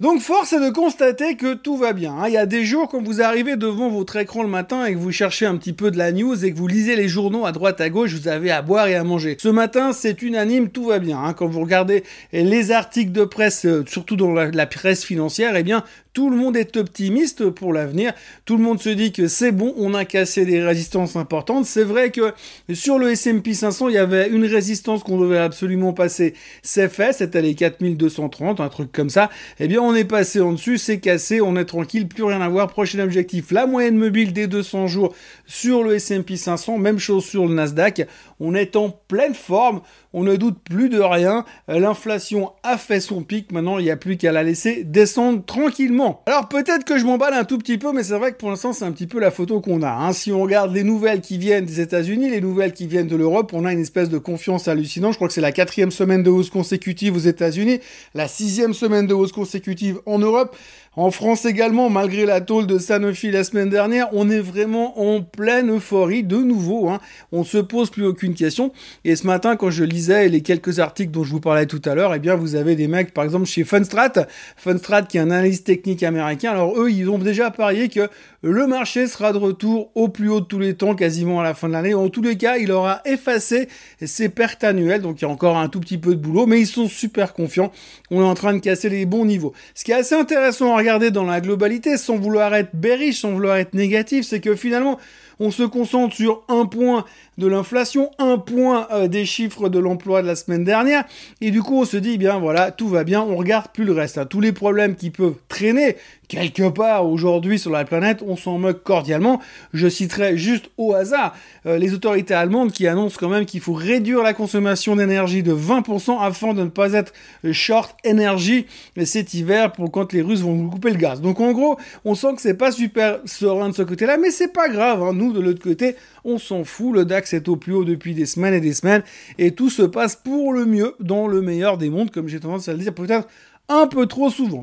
Donc force est de constater que tout va bien. Hein. Il y a des jours quand vous arrivez devant votre écran le matin et que vous cherchez un petit peu de la news et que vous lisez les journaux à droite à gauche, vous avez à boire et à manger. Ce matin, c'est unanime, tout va bien. Hein. Quand vous regardez les articles de presse, euh, surtout dans la, presse financière, eh bien tout le monde est optimiste pour l'avenir. Tout le monde se dit que c'est bon, on a cassé des résistances importantes. C'est vrai que sur le S&P 500, il y avait une résistance qu'on devait absolument passer. C'est fait, c'était les 4230, un truc comme ça. Eh bien, on est passé en dessus, c'est cassé, on est tranquille, plus rien à voir. Prochain objectif, la moyenne mobile des 200 jours sur le S&P 500, même chose sur le Nasdaq. On est en pleine forme, on ne doute plus de rien. L'inflation a fait son pic, maintenant il n'y a plus qu'à la laisser descendre tranquillement. Alors peut-être que je m'emballe un tout petit peu, mais c'est vrai que pour l'instant c'est un petit peu la photo qu'on a. Hein. Si on regarde les nouvelles qui viennent des États-Unis, les nouvelles qui viennent de l'Europe, on a une espèce de confiance hallucinante. Je crois que c'est la quatrième semaine de hausse consécutive aux États-Unis, la sixième semaine de hausse consécutive en Europe. En France également, malgré la tôle de Sanofi la semaine dernière, on est vraiment en pleine euphorie de nouveau. Hein. On se pose plus aucune question. Et ce matin, quand je lisais les quelques articles dont je vous parlais tout à l'heure, eh bien, vous avez des mecs, par exemple, chez Funstrat, Funstrat qui est un analyste technique américain. Alors eux, ils ont déjà parié que le marché sera de retour au plus haut de tous les temps, quasiment à la fin de l'année. En tous les cas, il aura effacé ses pertes annuelles, donc il y a encore un tout petit peu de boulot, mais ils sont super confiants. On est en train de casser les bons niveaux. Ce qui est assez intéressant à regarder dans la globalité, sans vouloir être bearish, sans vouloir être négatif, c'est que finalement, on se concentre sur un point de l'inflation, un point euh, des chiffres de l'emploi de la semaine dernière, et du coup on se dit, eh bien voilà, tout va bien, on regarde plus le reste. Hein. Tous les problèmes qui peuvent traîner quelque part aujourd'hui sur la planète, on s'en moque cordialement. Je citerai juste au hasard euh, les autorités allemandes qui annoncent quand même qu'il faut réduire la consommation d'énergie de 20% afin de ne pas être short énergie cet hiver pour quand les Russes vont nous couper le gaz. Donc en gros, on sent que c'est pas super serein de ce côté-là, mais c'est pas grave. Hein. Nous de l'autre côté, on s'en fout. Le DAX est au plus haut depuis des semaines et des semaines et tout se passe pour le mieux dans le meilleur des mondes, comme j'ai tendance à le dire peut-être un peu trop souvent.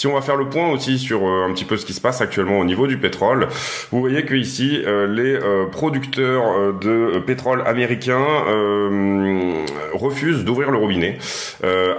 Si on va faire le point aussi sur euh, un petit peu ce qui se passe actuellement au niveau du pétrole, vous voyez que ici euh, les euh, producteurs de pétrole américains refusent d'ouvrir le robinet,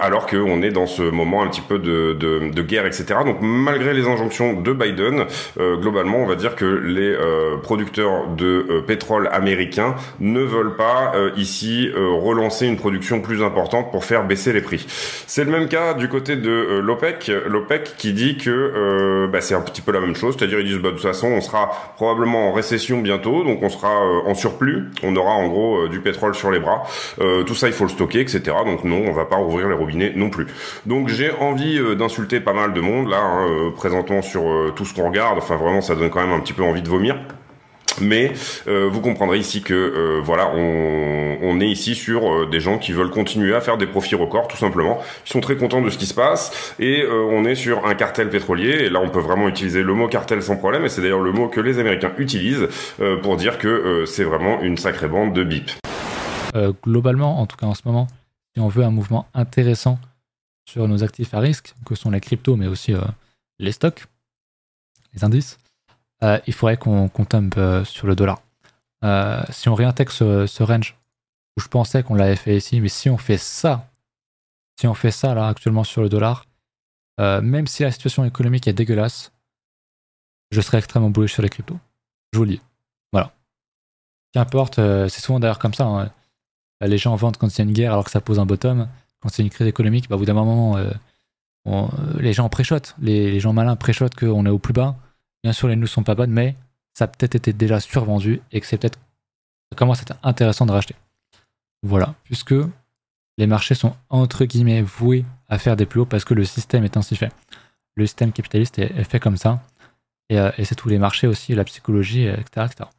alors qu'on est dans ce moment un petit peu de, guerre, etc. Donc malgré les injonctions de Biden, globalement, on va dire que les producteurs de pétrole américains ne veulent pas ici relancer une production plus importante pour faire baisser les prix. C'est le même cas du côté de. L'OPEC qui dit que euh, bah, c'est un petit peu la même chose, c'est-à-dire ils disent bah, de toute façon on sera probablement en récession bientôt, donc on sera euh, en surplus, on aura en gros euh, du pétrole sur les bras, tout ça il faut le stocker, etc. Donc non, on va pas rouvrir les robinets non plus. Donc j'ai envie d'insulter pas mal de monde là, hein, présentement sur tout ce qu'on regarde, enfin vraiment ça donne quand même un petit peu envie de vomir. Mais euh, vous comprendrez ici que euh, voilà, on, est ici sur euh, des gens qui veulent continuer à faire des profits records, tout simplement. Ils sont très contents de ce qui se passe et on est sur un cartel pétrolier. Et là, on peut vraiment utiliser le mot cartel sans problème. Et c'est d'ailleurs le mot que les Américains utilisent pour dire que c'est vraiment une sacrée bande de bip. globalement, en tout cas en ce moment, si on veut un mouvement intéressant sur nos actifs à risque, que sont les cryptos, mais aussi les stocks, les indices, euh, il faudrait qu'on tombe euh, sur le dollar. Euh, si on réintègre ce, range, où je pensais qu'on l'avait fait ici, mais si on fait ça, si on fait ça là actuellement sur le dollar, même si la situation économique est dégueulasse, je serais extrêmement bullish sur les cryptos. Je vous le dis. Voilà. Qu'importe, c'est souvent d'ailleurs comme ça. Hein. Les gens vendent quand c'est une guerre alors que ça pose un bottom. Quand c'est une crise économique, bah, au bout d'un moment, les gens préchotent. Les gens malins préchotent qu'on est au plus bas. Bien sûr, les news sont pas bonnes, mais ça a peut-être été déjà survendu et que c'est peut-être ça commence à être intéressant de racheter. Voilà, puisque les marchés sont entre guillemets voués à faire des plus hauts parce que le système est ainsi fait. Le système capitaliste est, fait comme ça. Euh, et, c'est tous les marchés aussi, la psychologie, etc. etc.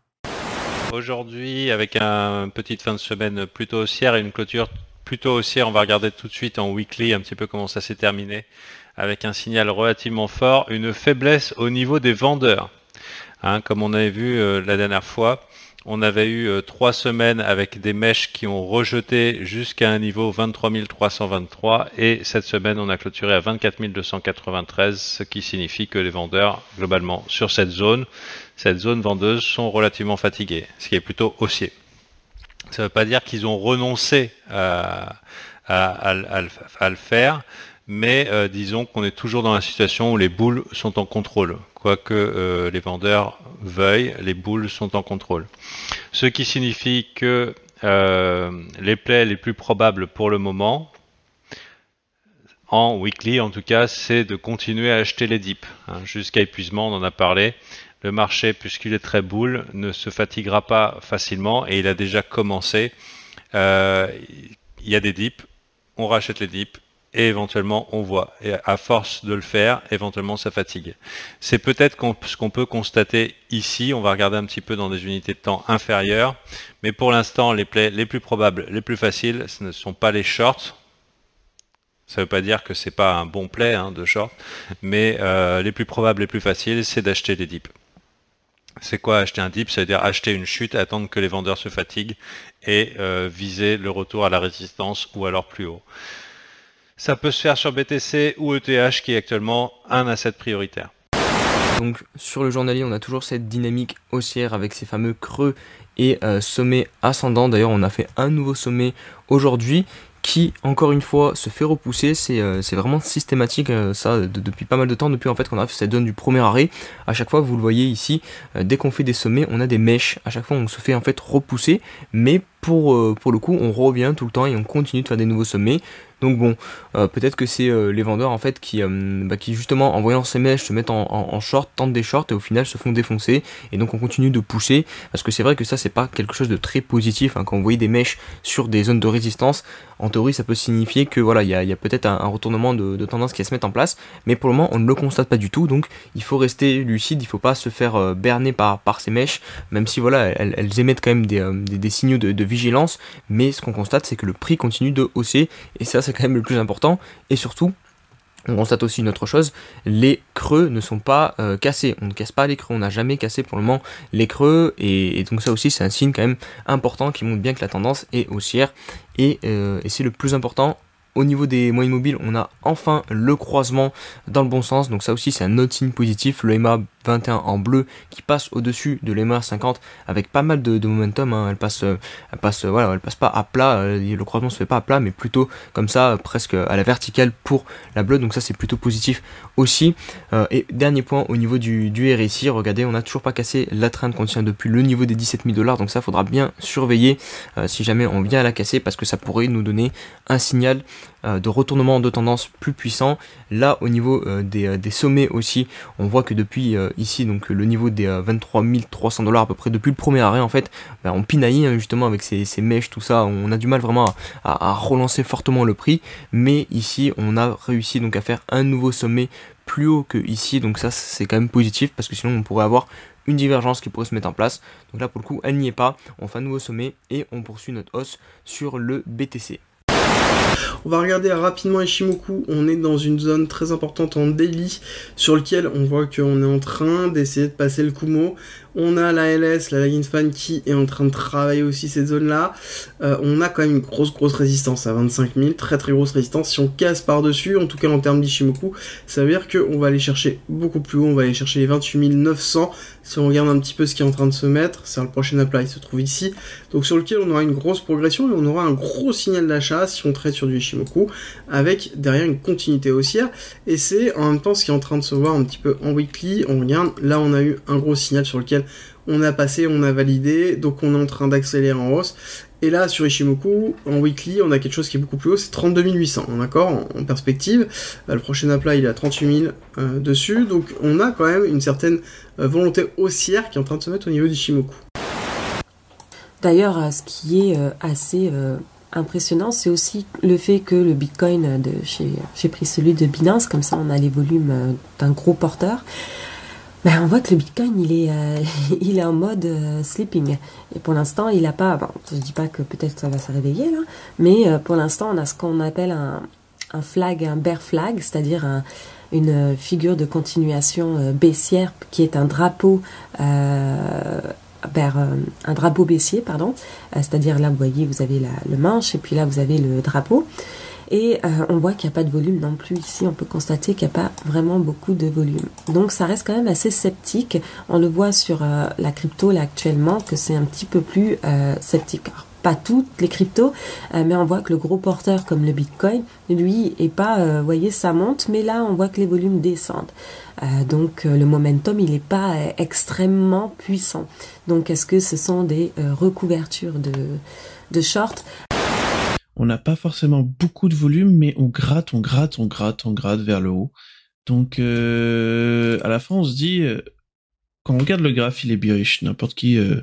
Aujourd'hui, avec une petite fin de semaine plutôt haussière et une clôture plutôt haussière, on va regarder tout de suite en weekly un petit peu comment ça s'est terminé avec un signal relativement fort, une faiblesse au niveau des vendeurs. Hein, comme on avait vu euh, la dernière fois, on avait eu euh, trois semaines avec des mèches qui ont rejeté jusqu'à un niveau 23 323 et cette semaine on a clôturé à 24 293, ce qui signifie que les vendeurs globalement sur cette zone, cette zone vendeuse sont relativement fatigués, ce qui est plutôt haussier. Ça ne veut pas dire qu'ils ont renoncé à, à, le faire, mais euh, disons qu'on est toujours dans la situation où les boules sont en contrôle. Quoique euh, les vendeurs veuillent, les boules sont en contrôle. Ce qui signifie que euh, les plaies les plus probables pour le moment, en weekly en tout cas, c'est de continuer à acheter les dips. hein, Jusqu'à épuisement, on en a parlé. Le marché, puisqu'il est très boule, ne se fatiguera pas facilement et il a déjà commencé. Euh, Il y a des dips, on rachète les dips et éventuellement on voit. Et à force de le faire, éventuellement ça fatigue. C'est peut-être ce qu'on peut constater ici. On va regarder un petit peu dans des unités de temps inférieures. Mais pour l'instant, les plays les plus probables, les plus faciles, ce ne sont pas les shorts. Ça ne veut pas dire que c'est pas un bon play hein, de short, mais euh, les plus probables, les plus faciles, c'est d'acheter des dips. C'est quoi acheter un dip? Ça veut dire acheter une chute, attendre que les vendeurs se fatiguent et euh, viser le retour à la résistance ou alors plus haut. Ça peut se faire sur BTC ou ETH qui est actuellement un asset prioritaire. Donc sur le journalier, on a toujours cette dynamique haussière avec ces fameux creux et euh, sommets ascendants. D'ailleurs, on a fait un nouveau sommet aujourd'hui qui, encore une fois, se fait repousser. C'est euh, vraiment systématique, euh, ça, de- depuis pas mal de temps, depuis en fait qu'on a fait cette zone du premier arrêt. À chaque fois, vous le voyez ici, dès qu'on fait des sommets, on a des mèches. À chaque fois, on se fait en fait repousser, mais pour, euh, pour le coup, on revient tout le temps et on continue de faire des nouveaux sommets. Donc bon, euh, peut-être que c'est euh, les vendeurs en fait qui, bah, qui justement en voyant ces mèches se mettent en, short, tentent des shorts et au final se font défoncer. Et donc on continue de pousser. Parce que c'est vrai que ça c'est pas quelque chose de très positif hein. quand vous voyez des mèches sur des zones de résistance en théorie ça peut signifier que voilà il y a, peut-être un, retournement de, tendance qui va se mettre en place. Mais pour le moment on ne le constate pas du tout. Donc il faut rester lucide. Il faut pas se faire berner par, par ces mèches. Même si voilà elles, émettent quand même des, des, des signaux de, de vigilance mais ce qu'on constate c'est que le prix continue de hausser et ça c'est quand même le plus important et surtout on constate aussi une autre chose, les creux ne sont pas euh, cassés. On ne casse pas les creux, on n'a jamais cassé pour le moment les creux. Et, donc ça aussi c'est un signe quand même important qui montre bien que la tendance est haussière. Et, euh, et c'est le plus important. Au niveau des moyennes mobiles, on a enfin le croisement dans le bon sens. Donc ça aussi c'est un autre signe positif. Le EMA 21 en bleu qui passe au-dessus de l'EMA 50 avec pas mal de, momentum. hein. Elle passe, euh, elle passe, euh, voilà, elle passe pas à plat. euh, le croisement se fait pas à plat, mais plutôt comme ça, presque à la verticale pour la bleue. Donc ça c'est plutôt positif aussi. Et dernier point au niveau du, du RSI, regardez, on n'a toujours pas cassé la trend qu'on tient depuis le niveau des 17 000 dollars. Donc ça faudra bien surveiller si jamais on vient à la casser parce que ça pourrait nous donner un signal de retournement de tendance plus puissant. Là au niveau euh, des, euh, des sommets aussi, on voit que depuis euh, ici donc le niveau des euh, 23 300 dollars à peu près depuis le premier arrêt en fait, ben, on pinaille hein, justement avec ces, mèches tout ça, on a du mal vraiment à- à relancer fortement le prix, mais ici on a réussi donc à faire un nouveau sommet plus haut que ici, donc ça c'est quand même positif parce que sinon on pourrait avoir une divergence qui pourrait se mettre en place. Donc là pour le coup elle n'y est pas, on fait un nouveau sommet et on poursuit notre hausse sur le BTC. On va regarder rapidement Ishimoku. On est dans une zone très importante en daily sur lequel on voit qu'on est en train d'essayer de passer le Kumo. On a la LS, la Lagging Span qui est en train de travailler aussi cette zone-là. Euh, on a quand même une grosse grosse résistance à 25 000, très très grosse résistance. Si on casse par-dessus, en tout cas en termes d'Ishimoku, ça veut dire qu'on va aller chercher beaucoup plus haut. On va aller chercher les 28 900. Si on regarde un petit peu ce qui est en train de se mettre, c'est le prochain apply, il se trouve ici. Donc sur lequel on aura une grosse progression et on aura un gros signal d'achat si on traite sur du Ishimoku avec derrière une continuité haussière. Et c'est en même temps ce qui est en train de se voir un petit peu en weekly. On regarde, là on a eu un gros signal sur lequel on a passé, on a validé, donc on est en train d'accélérer en hausse. Et là, sur Ishimoku, en weekly, on a quelque chose qui est beaucoup plus haut, c'est 32 800, d'accord, en, perspective. Le prochain apply, il est à 38 000 euh, dessus, donc on a quand même une certaine euh, volonté haussière qui est en train de se mettre au niveau d'Ishimoku. D'ailleurs, euh, ce qui est assez impressionnant, c'est aussi le fait que le Bitcoin j'ai pris celui de Binance, comme ça on a les volumes d'un gros porteur. Ben, on voit que le Bitcoin, il est, euh, (laughs) il est en mode euh, sleeping. Et pour l'instant, il n'a pas. Bon, je dis pas que peut-être ça va se réveiller là, mais euh, pour l'instant, on a ce qu'on appelle un, un flag, un bear flag, c'est-à-dire un- une figure de continuation euh, baissière qui est un drapeau. euh, vers euh, un drapeau baissier, pardon. Euh, C'est-à-dire là, vous voyez, vous avez la, le manche et puis là, vous avez le drapeau. Et euh, on voit qu'il n'y a pas de volume non plus ici. On peut constater qu'il n'y a pas vraiment beaucoup de volume. Donc ça reste quand même assez sceptique. On le voit sur euh, la crypto là actuellement que c'est un petit peu plus euh, sceptique. Alors, pas toutes les cryptos, euh, mais on voit que le gros porteur comme le Bitcoin, lui, est pas, euh, vous voyez, ça monte, mais là on voit que les volumes descendent. Euh, donc le momentum, il n'est pas extrêmement puissant. Donc est-ce que ce sont des recouvertures de, de short On n'a pas forcément beaucoup de volume, mais on gratte, on gratte, on gratte, on gratte vers le haut. Donc euh, à la fin, on se dit, euh, quand on regarde le graphe, il est bearish. N'importe qui euh,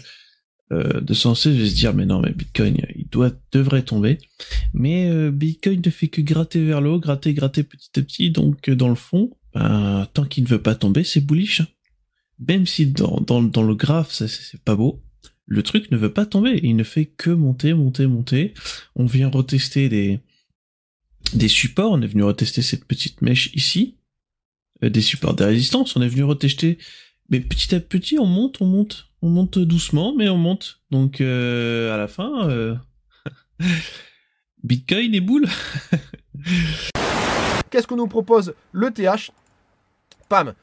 euh, de sensé va se dire, mais non, mais Bitcoin, il doit devrait tomber. Mais Bitcoin ne fait que gratter vers le haut, gratter, gratter petit à petit. Donc dans le fond, ben, tant qu'il ne veut pas tomber, c'est bullish. Même si dans, dans, dans le graphe, c'est pas beau, le truc ne veut pas tomber. Il ne fait que monter, monter, monter. On vient retester des, des supports. On est venu retester cette petite mèche ici. Euh, des supports de résistance. On est venu retester. Mais petit à petit, on monte, on monte. On monte doucement, mais on monte. Donc, euh, à la fin, euh, (laughs) Bitcoin et boule. (laughs) Qu'est-ce que nous propose? Le TH Pam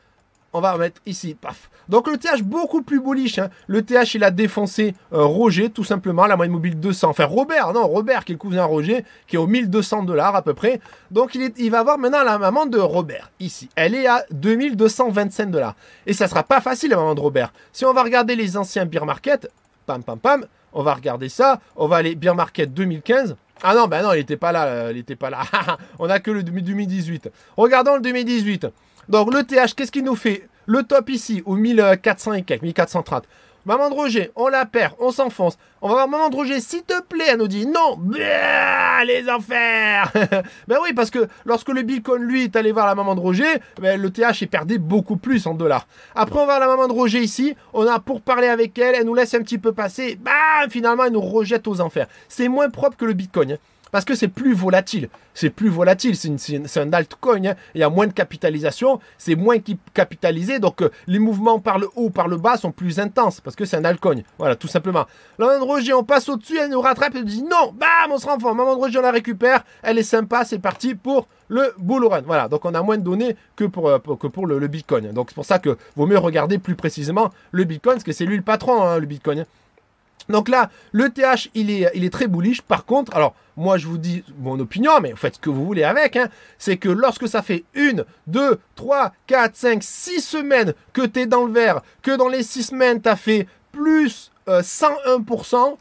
on va mettre ici, paf. Donc le TH beaucoup plus bullish. hein. Le TH il a défoncé euh, Roger tout simplement, la moyenne mobile 200. Enfin Robert, non Robert qui est le cousin Roger, qui est aux 1200 dollars à peu près. Donc il, va avoir maintenant la maman de Robert ici. Elle est à 2225 dollars. Et ça sera pas facile la maman de Robert. Si on va regarder les anciens beer market, pam pam pam, on va regarder ça. On va aller beer market 2015. Ah non, ben non, il était pas là, euh, il était pas là. (laughs) on a que le 2018. Regardons le 2018. Donc le TH, qu'est-ce qu'il nous fait? Le top ici, au 1400 et quelques, 1430. Maman de Roger, on la perd, on s'enfonce. On va voir Maman de Roger, s'il te plaît, elle nous dit non, Bah, les enfers (laughs) Ben oui, parce que lorsque le Bitcoin, lui, est allé voir la maman de Roger, ben, le TH est perdait beaucoup plus en dollars. Après, on va voir la maman de Roger ici, on a pour parler avec elle, elle nous laisse un petit peu passer, bam, finalement, elle nous rejette aux enfers. C'est moins propre que le Bitcoin. Parce que c'est plus volatile. C'est plus volatile. C'est un altcoin. hein. Il y a moins de capitalisation. C'est moins capitalisé. Donc, euh, les mouvements par le haut, par le bas sont plus intenses. Parce que c'est un altcoin. Voilà, tout simplement. La Roger, on passe au-dessus. Elle nous rattrape. Elle nous dit non. Bam, on se renforce. Maman de Roger, on la récupère. Elle est sympa. C'est parti pour le bull run. Voilà. Donc, on a moins de données que pour, euh, le Bitcoin. Donc, c'est pour ça que vaut mieux regarder plus précisément le Bitcoin. Parce que c'est lui le patron, hein, le Bitcoin. Donc là, le TH, il est, très bullish. Par contre, alors, moi, je vous dis mon opinion, mais faites ce que vous voulez avec. hein, c'est que lorsque ça fait une, deux, trois, quatre, cinq, six semaines que tu es dans le vert, que dans les six semaines, tu fait plus euh, 101%,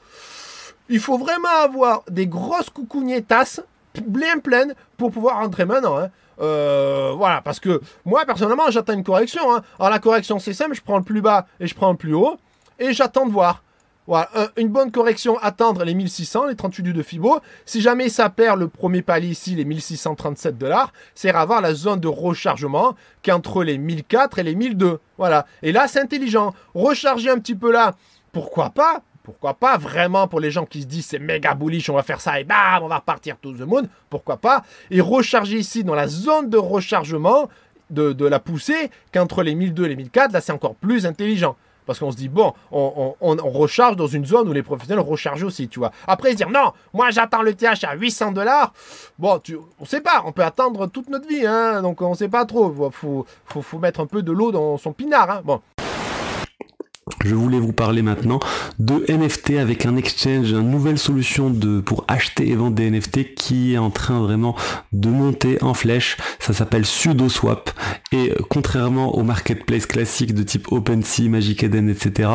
il faut vraiment avoir des grosses coucougnetas bien pleines pour pouvoir rentrer maintenant. hein. Euh, voilà, parce que moi, personnellement, j'attends une correction. hein. Alors, la correction, c'est simple, je prends le plus bas et je prends le plus haut, et j'attends de voir. Voilà, un- une bonne correction, attendre les 1600, les 38 du de Fibo. Si jamais ça perd le premier palier ici, les 1637 dollars, c'est avoir la zone de rechargement qui est entre les 1004 et les 1002. Voilà. Et là, c'est intelligent. Recharger un petit peu là, pourquoi pas? Pourquoi pas vraiment pour les gens qui se disent c'est méga bullish, on va faire ça et bam, on va repartir to the moon, pourquoi pas? Et recharger ici dans la zone de rechargement de, de la poussée qu'entre les 1002 et les 1004, là c'est encore plus intelligent. Parce qu'on se dit, bon, on, on- on- recharge dans une zone où les professionnels rechargent aussi, tu vois. Après, se dire, non, moi j'attends le TH à 800 dollars. Bon, tu, on sait pas, on peut attendre toute notre vie, hein, donc on sait pas trop. Faut, faut, faut mettre un peu de l'eau dans son pinard, hein. Bon. Je voulais vous parler maintenant de NFT avec un exchange, une nouvelle solution de, pour acheter et vendre des NFT qui est en train vraiment de monter en flèche. Ça s'appelle SudoSwap et euh, contrairement au marketplace classique de type OpenSea, Magic Eden, etc.,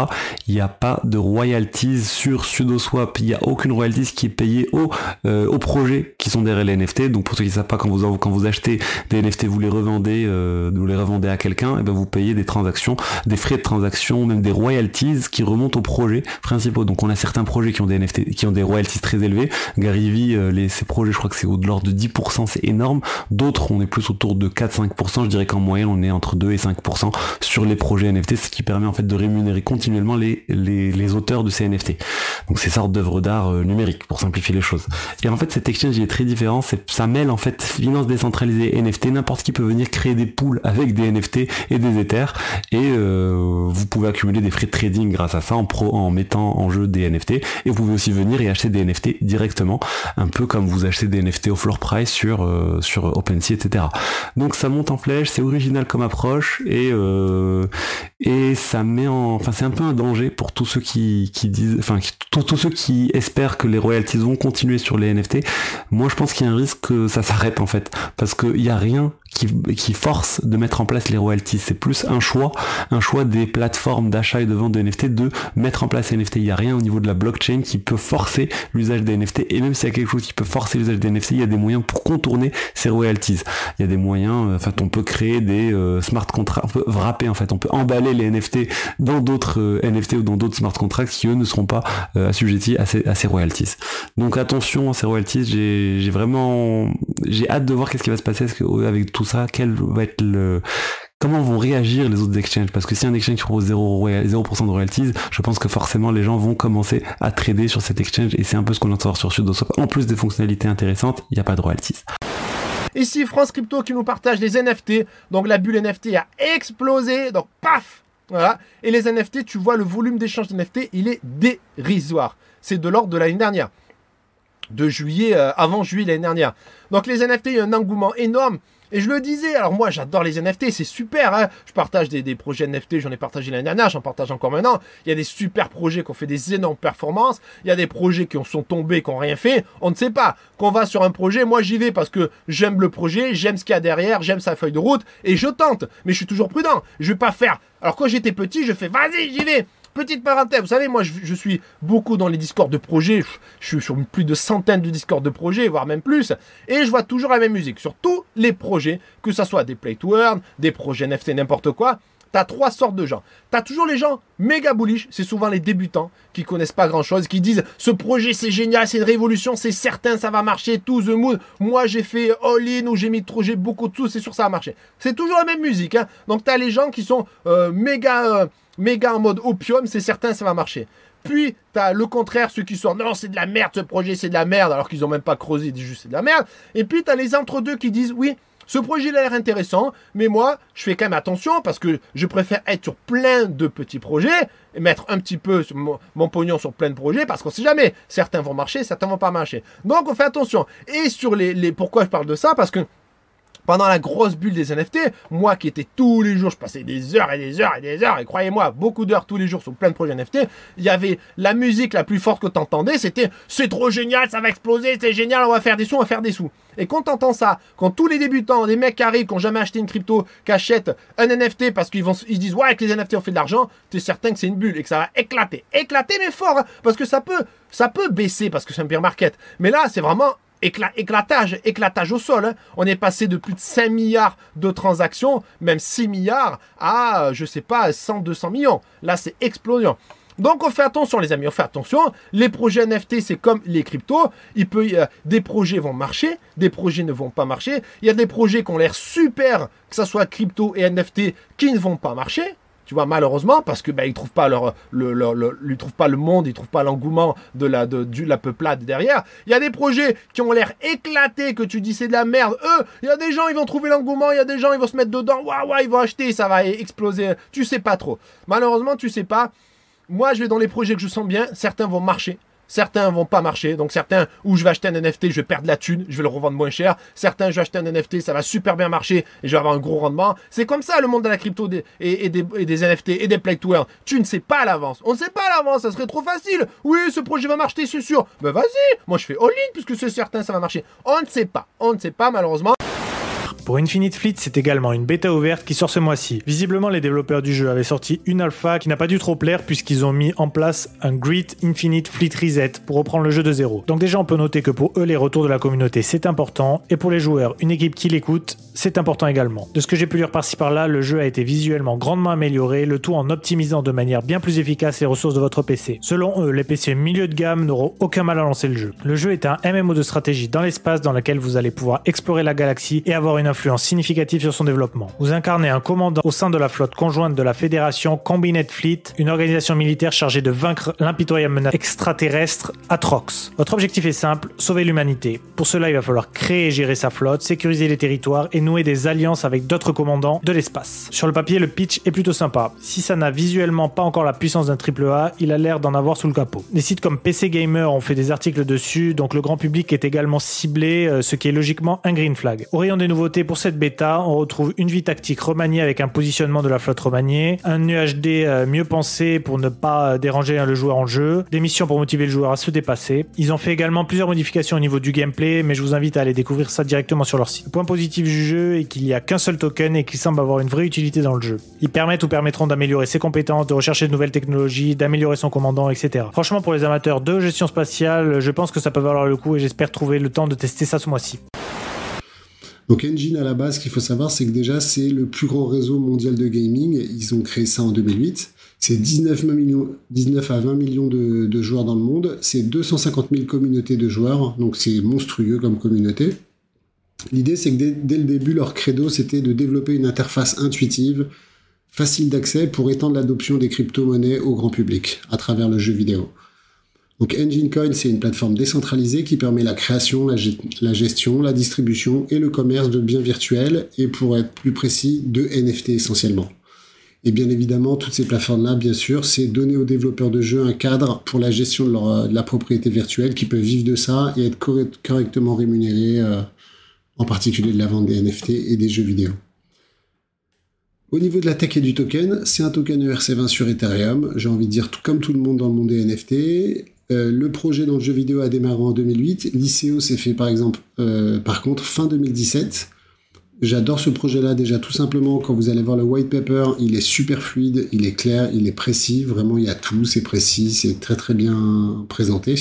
il n'y a pas de royalties sur SudoSwap. Il n'y a aucune royalties qui est payée aux, euh, projets qui sont derrière les NFT. Donc pour ceux qui ne savent pas, quand vous, quand vous achetez des NFT, vous les revendez, euh, vous les revendez à quelqu'un, et ben vous payez des transactions, des frais de transaction, même des royalties qui remontent aux projets principaux. Donc on a certains projets qui ont des NFT, qui ont des royalties très élevées. Gary Vee, euh, les, ces projets, je crois que c'est de l'ordre de 10%, c'est énorme. D'autres, on est plus autour de 4-5%. Je dirais qu'en moyenne, on est entre 2 et 5% sur les projets NFT, ce qui permet en fait de rémunérer continuellement les, les, auteurs de ces NFT. Donc c'est sorte d'œuvres d'art euh, numériques pour simplifier les choses. Et en fait, cet exchange il est très différent. Ça mêle en fait finance décentralisée NFT. N'importe qui peut venir créer des pools avec des NFT et des Ethers. Et euh, vous pouvez accumuler des frais de trading grâce à ça en, pro, en mettant en jeu des NFT. Et vous pouvez aussi venir et acheter des NFT directement, un peu comme vous achetez des NFT au floor price sur, euh, sur OpenSea, etc. Donc ça monte en flèche, c'est original comme approche et, euh, et ça met en, enfin c'est un peu un danger pour tous ceux qui, qui disent, enfin tous ceux qui espèrent que les royalties vont continuer sur les NFT. Moi je pense qu'il y a un risque que ça s'arrête en fait, parce qu'il n'y a rien qui, qui force de mettre en place les royalties. C'est plus un choix, un choix des plateformes d'achat et de vente de NFT de mettre en place les NFT. Il n'y a rien au niveau de la blockchain qui peut forcer l'usage des NFT. Et même s'il y a quelque chose qui peut forcer l'usage des NFT, il y a des moyens pour contourner ces royalties. Il y a des moyens, euh, en fait, on peut créer des euh, smart contracts, on peut wrapper en fait, on peut emballer les NFT dans d'autres euh, NFT ou dans d'autres smart contracts qui eux ne seront pas assujettis à ces, à ces royalties. Donc attention à ces royalties, j'ai vraiment, j'ai hâte de voir qu'est-ce qui va se passer avec tout ça, quel va être le, comment vont réagir les autres exchanges? Parce que si un exchange propose 0%, 0 de royalties, je pense que forcément les gens vont commencer à trader sur cet exchange et c'est un peu ce qu'on entend sur SudoSwap. En plus des fonctionnalités intéressantes, il n'y a pas de royalties. Ici France Crypto qui nous partage les NFT. Donc la bulle NFT a explosé. Donc paf Voilà. Et les NFT, tu vois, le volume d'échange d'NFT, il est dérisoire. C'est de l'ordre de l'année dernière. De juillet, euh, avant juillet l'année dernière. Donc les NFT, il y a un engouement énorme. Et je le disais, alors moi j'adore les NFT, c'est super, hein je partage des, projets NFT, j'en ai partagé l'année dernière, j'en partage encore maintenant. Il y a des super projets qui ont fait des énormes performances, il y a des projets qui ont, sont tombés, qui n'ont rien fait, on ne sait pas. Quand on va sur un projet, moi j'y vais parce que j'aime le projet, j'aime ce qu'il y a derrière, j'aime sa feuille de route, et je tente. Mais je suis toujours prudent, je vais pas faire. Alors quand j'étais petit, je fais vas-y, j'y vais. Petite parenthèse, vous savez, moi je, suis beaucoup dans les discords de projets, je, suis sur plus de centaines de discords de projets, voire même plus, et je vois toujours la même musique sur tous les projets, que ce soit des play to earn, des projets NFT, n'importe quoi. T'as trois sortes de gens. T'as toujours les gens méga bullish, c'est souvent les débutants qui connaissent pas grand chose, qui disent ce projet c'est génial, c'est une révolution, c'est certain, ça va marcher, tout the mood. Moi j'ai fait all-in ou j'ai mis trop, j'ai beaucoup de sous, c'est sûr ça va marcher. C'est toujours la même musique. Hein. Donc t'as les gens qui sont euh, méga euh, méga en mode opium, c'est certain, ça va marcher. Puis, t'as le contraire, ceux qui sont non, c'est de la merde, ce projet, c'est de la merde, alors qu'ils ont même pas creusé, ils disent juste c'est de la merde. Et puis, t'as les entre-deux qui disent oui, ce projet a l'air intéressant, mais moi, je fais quand même attention parce que je préfère être sur plein de petits projets et mettre un petit peu mon, pognon sur plein de projets parce qu'on sait jamais. Certains vont marcher, certains vont pas marcher. Donc, on fait attention. Et sur les, les pourquoi je parle de ça? Parce que pendant la grosse bulle des NFT, moi qui étais tous les jours, je passais des heures et des heures et des heures, et croyez-moi, beaucoup d'heures tous les jours sur plein de projets NFT, il y avait la musique la plus forte que tu entendais, c'était c'est trop génial, ça va exploser, c'est génial, on va faire des sous, on va faire des sous. Et quand t'entends ça, quand tous les débutants, des mecs qui arrivent, qui n'ont jamais acheté une crypto, qui achètent un NFT parce qu'ils vont, ils disent ouais, avec les NFT on fait de l'argent, tu es certain que c'est une bulle et que ça va éclater. Éclater, mais fort, hein, parce que ça peut, ça peut baisser parce que c'est un bear market. Mais là, c'est vraiment éclatage, éclatage au sol. Hein. On est passé de plus de 5 milliards de transactions, même 6 milliards, à, je sais pas, 100, 200 millions. Là, c'est explosion. Donc on fait attention les amis, on fait attention. Les projets NFT, c'est comme les cryptos. Il peut, des projets vont marcher, des projets ne vont pas marcher. Il y a des projets qui ont l'air super, que ce soit crypto et NFT, qui ne vont pas marcher. Tu vois, malheureusement, parce que ben, ils trouvent pas leur, le, le, trouvent pas le monde, ils trouvent pas l'engouement de la, de, la peuplade derrière. Il y a des projets qui ont l'air éclatés, que tu dis c'est de la merde. Eux, il y a des gens, ils vont trouver l'engouement, il y a des gens, ils vont se mettre dedans, waouh, waouh, ils vont acheter, ça va exploser. Tu sais pas trop. Malheureusement, tu sais pas. Moi, je vais dans les projets que je sens bien. Certains vont marcher. Certains vont pas marcher. Donc certains où je vais acheter un NFT, je vais perdre la thune, je vais le revendre moins cher. Certains, je vais acheter un NFT, ça va super bien marcher et je vais avoir un gros rendement. C'est comme ça le monde de la crypto et, des, NFT et des play to earn. Tu ne sais pas à l'avance. On ne sait pas à l'avance, ça serait trop facile. Oui, ce projet va marcher, c'est sûr. Ben vas-y, moi je fais all-in puisque c'est certain, ça va marcher. On ne sait pas. On ne sait pas malheureusement. Pour Infinite Fleet, c'est également une bêta ouverte qui sort ce mois-ci. Visiblement, les développeurs du jeu avaient sorti une alpha qui n'a pas dû trop plaire puisqu'ils ont mis en place un Great Infinite Fleet Reset pour reprendre le jeu de zéro. Donc déjà, on peut noter que pour eux, les retours de la communauté, c'est important, et pour les joueurs, une équipe qui l'écoute, c'est important également. De ce que j'ai pu lire par-ci par-là, le jeu a été visuellement grandement amélioré, le tout en optimisant de manière bien plus efficace les ressources de votre PC. Selon eux, les PC milieu de gamme n'auront aucun mal à lancer le jeu. Le jeu est un MMO de stratégie dans l'espace dans lequel vous allez pouvoir explorer la galaxie et avoir une influence significative sur son développement. Vous incarnez un commandant au sein de la flotte conjointe de la Fédération Combined Fleet, une organisation militaire chargée de vaincre l'impitoyable menace extraterrestre Atrox. Votre objectif est simple, sauver l'humanité. Pour cela, il va falloir créer et gérer sa flotte, sécuriser les territoires et nouer des alliances avec d'autres commandants de l'espace. Sur le papier, le pitch est plutôt sympa. Si ça n'a visuellement pas encore la puissance d'un AAA, il a l'air d'en avoir sous le capot. Des sites comme PC Gamer ont fait des articles dessus, donc le grand public est également ciblé, euh, ce qui est logiquement un green flag. Au rayon des nouveautés, nouveautés pour cette bêta, on retrouve une vie tactique remaniée avec un positionnement de la flotte remaniée, un UHD euh, mieux pensé pour ne pas euh, déranger le joueur en jeu, des missions pour motiver le joueur à se dépasser. Ils ont fait également plusieurs modifications au niveau du gameplay, mais je vous invite à aller découvrir ça directement sur leur site. Le point positif du jeu est qu'il n'y a qu'un seul token et qu'il semble avoir une vraie utilité dans le jeu. Ils permettent ou permettront d'améliorer ses compétences, de rechercher de nouvelles technologies, d'améliorer son commandant, etc. Franchement, pour les amateurs de gestion spatiale, je pense que ça peut valoir le coup et j'espère trouver le temps de tester ça ce mois-ci. Donc Engine à la base, ce qu'il faut savoir, c'est que déjà c'est le plus grand réseau mondial de gaming. Ils ont créé ça en 2008. C'est 19, millions, 19 à 20 millions de, de joueurs dans le monde. C'est 250 000 communautés de joueurs. Donc c'est monstrueux comme communauté. L'idée, c'est que dès, dès, le début, leur credo, c'était de développer une interface intuitive, facile d'accès pour étendre l'adoption des crypto-monnaies au grand public à travers le jeu vidéo. Donc Engine Coin, c'est une plateforme décentralisée qui permet la création, la, gestion, la distribution et le commerce de biens virtuels et pour être plus précis, de NFT essentiellement. Et bien évidemment, toutes ces plateformes-là, bien sûr, c'est donner aux développeurs de jeux un cadre pour la gestion de, leur, de la propriété virtuelle qui peuvent vivre de ça et être correctement rémunérés, euh, en particulier de la vente des NFT et des jeux vidéo. Au niveau de la tech et du token, c'est un token ERC20 sur Ethereum. J'ai envie de dire tout comme tout le monde dans le monde des NFT. Euh, le projet dans le jeu vidéo a démarré en 2008. L'ICO s'est fait par exemple, euh, par contre, fin 2017. J'adore ce projet-là déjà tout simplement quand vous allez voir le white paper, il est super fluide, il est clair, il est précis, vraiment il y a tout, c'est précis, c'est très très bien présenté.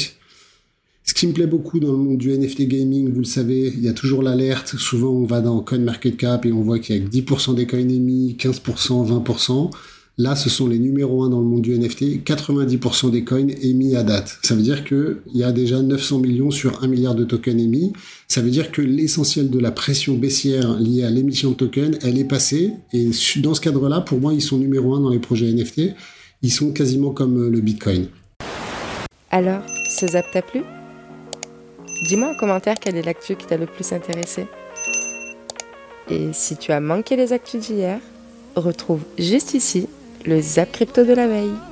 Ce qui me plaît beaucoup dans le monde du NFT gaming, vous le savez, il y a toujours l'alerte. Souvent, on va dans CoinMarketCap et on voit qu'il y a que 10% des coins émis, 15%, 20%. Là, ce sont les numéros 1 dans le monde du NFT, 90% des coins émis à date. Ça veut dire qu'il y a déjà 900 millions sur 1 milliard de tokens émis. Ça veut dire que l'essentiel de la pression baissière liée à l'émission de tokens, elle est passée. Et dans ce cadre-là, pour moi, ils sont numéro 1 dans les projets NFT. Ils sont quasiment comme le Bitcoin. Alors, ce zap t'a plu? Dis-moi en commentaire quelle est l'actu qui t'a le plus intéressé. Et si tu as manqué les actus d'hier, retrouve juste ici le Zap Crypto de la veille.